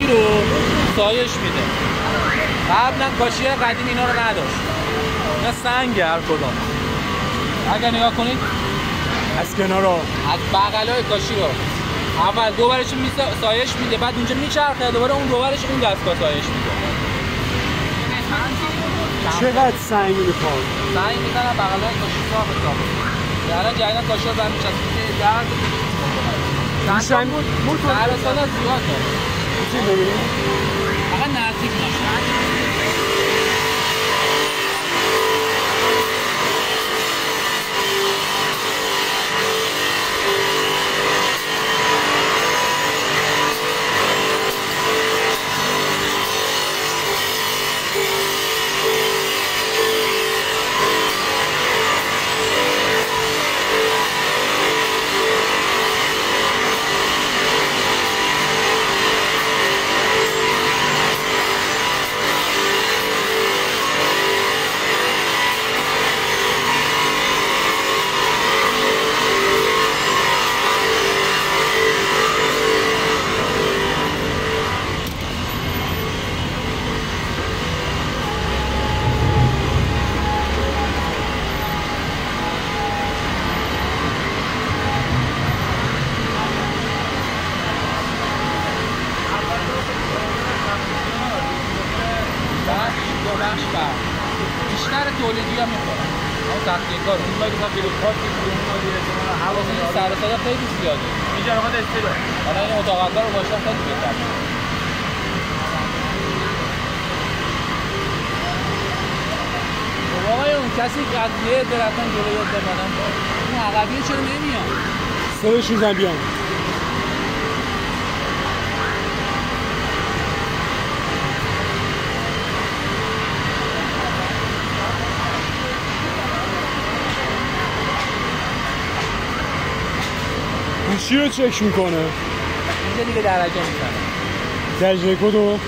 رو سایش میده. قبلا کاشی قدیم اینا رو نداشت. اینا سنگه هر کدوم اگر نگاه کنید از کنارا از بغلای کاشی رو. اول دو برش می سایش میده بعد اونجا میچرخه دوباره اون دو برش اون دستگاه سایش میده. چقدر سنگ می‌خواد؟ سعی می‌کنم بغلای کاشی صاف صاف یعنی جدیدن کاشی رو چسبیده درد میشن سر سال زیاد داره. چی ببینیم؟ کسی قضیه درختان جلوی بمانم اون عقبیه چرا نمیان صداش میزن بیان گوشی رو چک می‌کنه؟ اینجا دیگه درجه می‌زنه. درجه کدو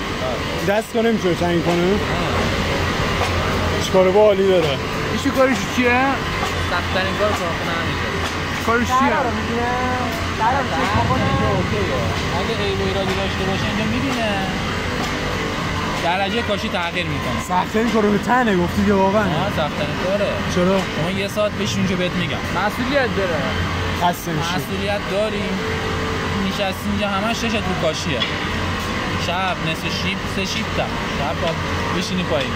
دست کنه نمی‌تونه تعیین کنه؟ چیکار با عالی داره؟ ایشی کارش چیه؟ سختترین کار کارخونه همینجا کارش در چیه؟ اگه عیب و ایرادی داشته باشه اینجا می‌بینه. درجه کاشی تغییر می‌کنه. سختترین کارو به تنه گفتی که واقعا. آه سختترین کاره. چرا؟ شما یه ساعت بشین اینجا بهت میگم. مسئولیت داره. خسته میشی مسئولیت داریم. نشستی اینجا همش ششت رو کاشیه. شب نصف شیب سه شیب تا. شب باید بشینی پایین.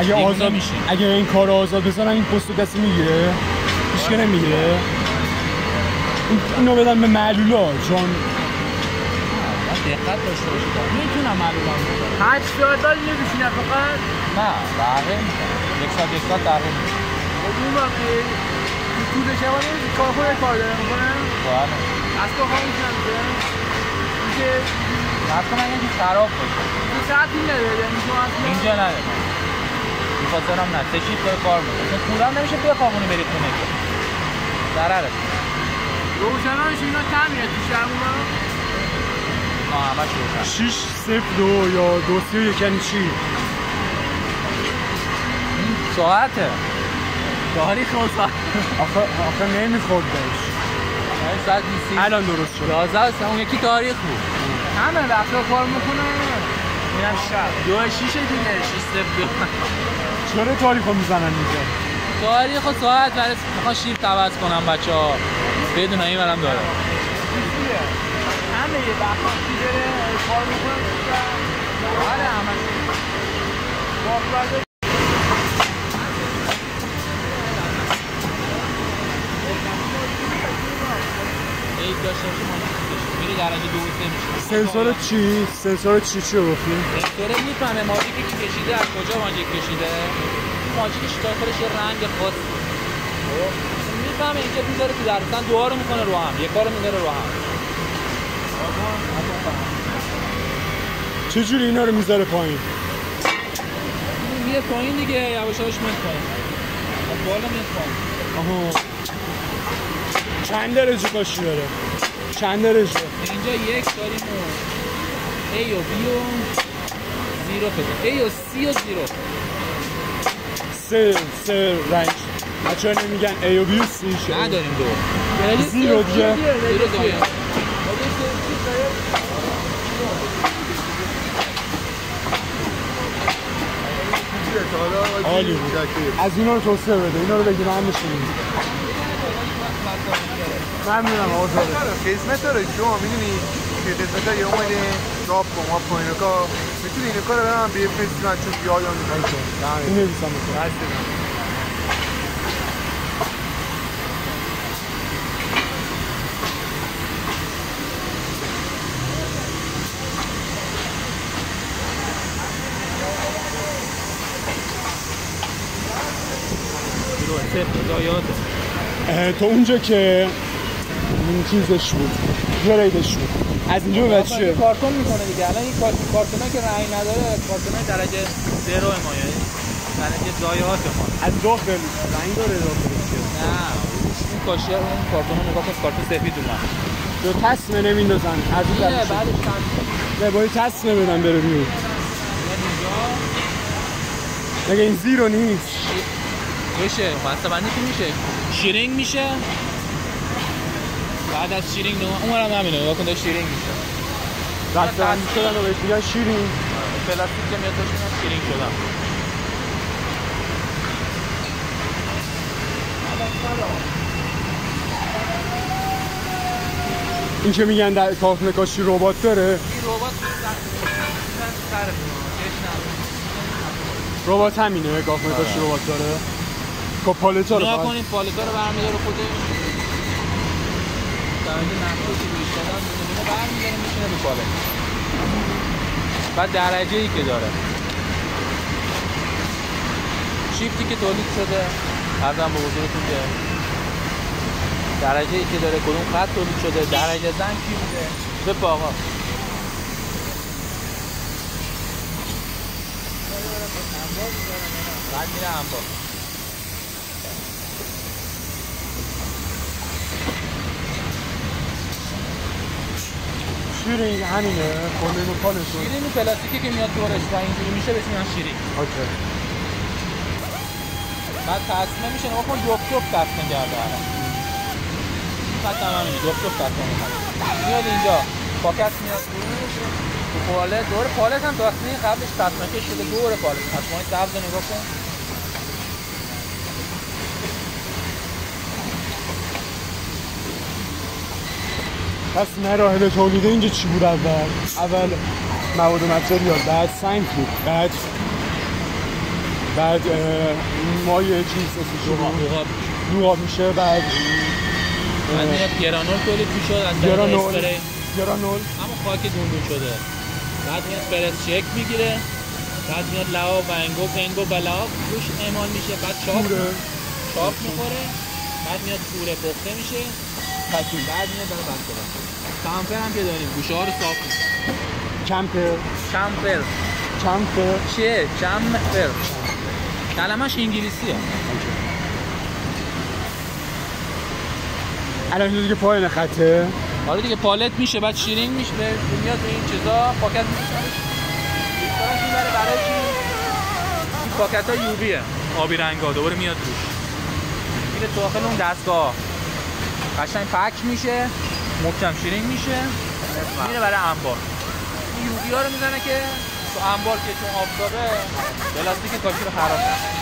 اگه آزاد میشی. اگه این کار رو آزاد بزنن این پست رو کسی می‌گیره؟ هیچ که نمی‌گیره؟ این- اینو بدن به معلولا چون باید دقت داشته باشی می‌تونم بکنم هشت ساعت داری نمیشینه فقط؟ نه می‌کنم یک ساعت یک ساعت می‌کنم خب اون وقتی تو طول شبانه کار خود کار داره می‌کنه؟ باید از تو خواهی نمیشه اینکه حتی اگه که خراب باشه ساعتی نداره یعنی اینجا نداره. میخواسترم نه. سه شیب داره کار می‌کنه. پولم نمیشه بخوابونی بری خونه. که ضرره. روشنانش اینا کمیه تو شهر ما همش روشن. 6 0 2 یا دو سی و یک یعنی چی؟ ساعته. تاریخ اون ساعت. آخه آخه نمی‌خورد بهش. یعنی ساعت 20 الان درست شد. 11 است. اون یکی تاریخ بود. همه وقتا کار می‌کنه. اینم شب دو شیشه دیگه. 6 صفر دو. چرا تاریخ رو می‌زنن اینجا؟ تاریخ و ساعت برای می‌خوان شیفت عوض کنم بچه ها. بدون این برم داره. همه یه وقتا کی داره کار می‌کنه آره همه. باقی عیب میره درجه دو و سه میشه. سنسور چی؟ سنسور چی چی رو گفتی؟ سنسوره می‌فهمه ماژیکی که کشیده از کجا ماژیک کشیده؟ این ماژیکش داخلش یه رنگ خاص. می‌فهمه اینجا می‌ذاره تو در مثلا دوها رو می‌کنه رو هم یکا رو می‌ذاره رو هم. چجوری اینا رو می‌ذاره پایین؟ میره پایین دیگه یواش یواش میاد پایین. بالا میاد پایین. آها. چند درجه کاشی داره؟ چند درجه اینجا یک داریم و A و B و زیرو فکر A و C و زیرو. سه سه رنج. بچه ها نمیگن A و B و C شد نداریم دو. زیرو دیگه. زیرو داریم عالی بود. از اینا رو توسعه بده. اینا رو بگی من بشینیم ممنونم آزاده قسمت داره شما می‌دونی که قسمت ها یه اومده راپ با ما پایین کار می‌تونی این کار رو برم بفرستی من چون یادم نیست این نویسم بکنم تا اونجا که این چیزش بود گریدش بود. از اینجا بعد چیه؟ این کارتون می‌کنه دیگه. الان این کارت کارتونا که رنگ نداره کارتون درجه زیرو ما یعنی درجه ضایعات ما. از داخل رنگ داره داخلش نه این کاشی اون کارتون رو نگاه کن کارتون سفید اومد. دو تسمه نمیندازن. از شد. بعدش نه با یه تسمه بدن بره بیرون. مگه این زیرو نیست؟ بشه بسته بندی که میشه. شیرینگ میشه. بعد از شیرینگ نگاه اون هم همینه نگاه کن داره شیرینگ میشه دسته بندی شدن و بهش میگن شیرین پلاستیک که میاد توش میاد شیرینگ شدن. این که میگن در کارخونه کاشی ربات داره؟ این ربات سر ربات همینه گاف متاش ربات داره؟ خب پالتا رو نگاه. کنید پالتا رو برمیداره خودش بعد درجه ای که داره. شیفتی که تولید شده ارزم به حضورتون که درجه ای که داره کدوم خط تولید شده درجه زن کی بوده؟ به آقا بعد میره انبار شیرینگ همینه کلین و پالشون شیرین پلاستیکی که میاد دورش و اینجوری میشه بهش میگن شیرین. اوکی. بعد تصمه میشه نگاه کن جفت جفت تصمه کرده الان بعد هم همینه جفت جفت می‌کنه میاد اینجا پاکت میاد. تو پالت دور پالت هم داستانی قبلش تصمه کش شده دور پالت. های سبز نگاه کن. پس مراحل تولید اینجا چی بود اول؟ اول مواد و متریال بعد سنگ بود بعد بعد اه، مایع چیز اسمش لوغاب میشه. بعد بعد گرانول تولید می‌شد از گرانول. گرانول. اما خاک دوندون شده. بعد میاد پرس شک می‌گیره. بعد میاد لعاب و انگو انگو و لعاب. روش اعمال میشه. بعد چاپ چاپ می‌خوره. بعد میاد پوره پخته میشه. پتو بعد میاد برای بسته بسته کمپر هم که داریم. گوشه ها رو صاف. کمپر. کمپر. کمپر. چیه؟ کمپر. کلمش انگلیسیه. الان دیگه پایین خطه. حالا دیگه پالت میشه بعد شیرینگ میشه به- میاد به این چیزا پاکت میشه. این می‌بره برای چی؟ این پاکت ها یوبیه آبی رنگا دوباره میاد روش میره داخل اون دستگاه. قشنگ پک میشه محکم شیرین میشه. میره برای انبار. این ها رو می‌زنه که تو انبار که چون آفتابه پلاستیک کاشی رو خراب کنه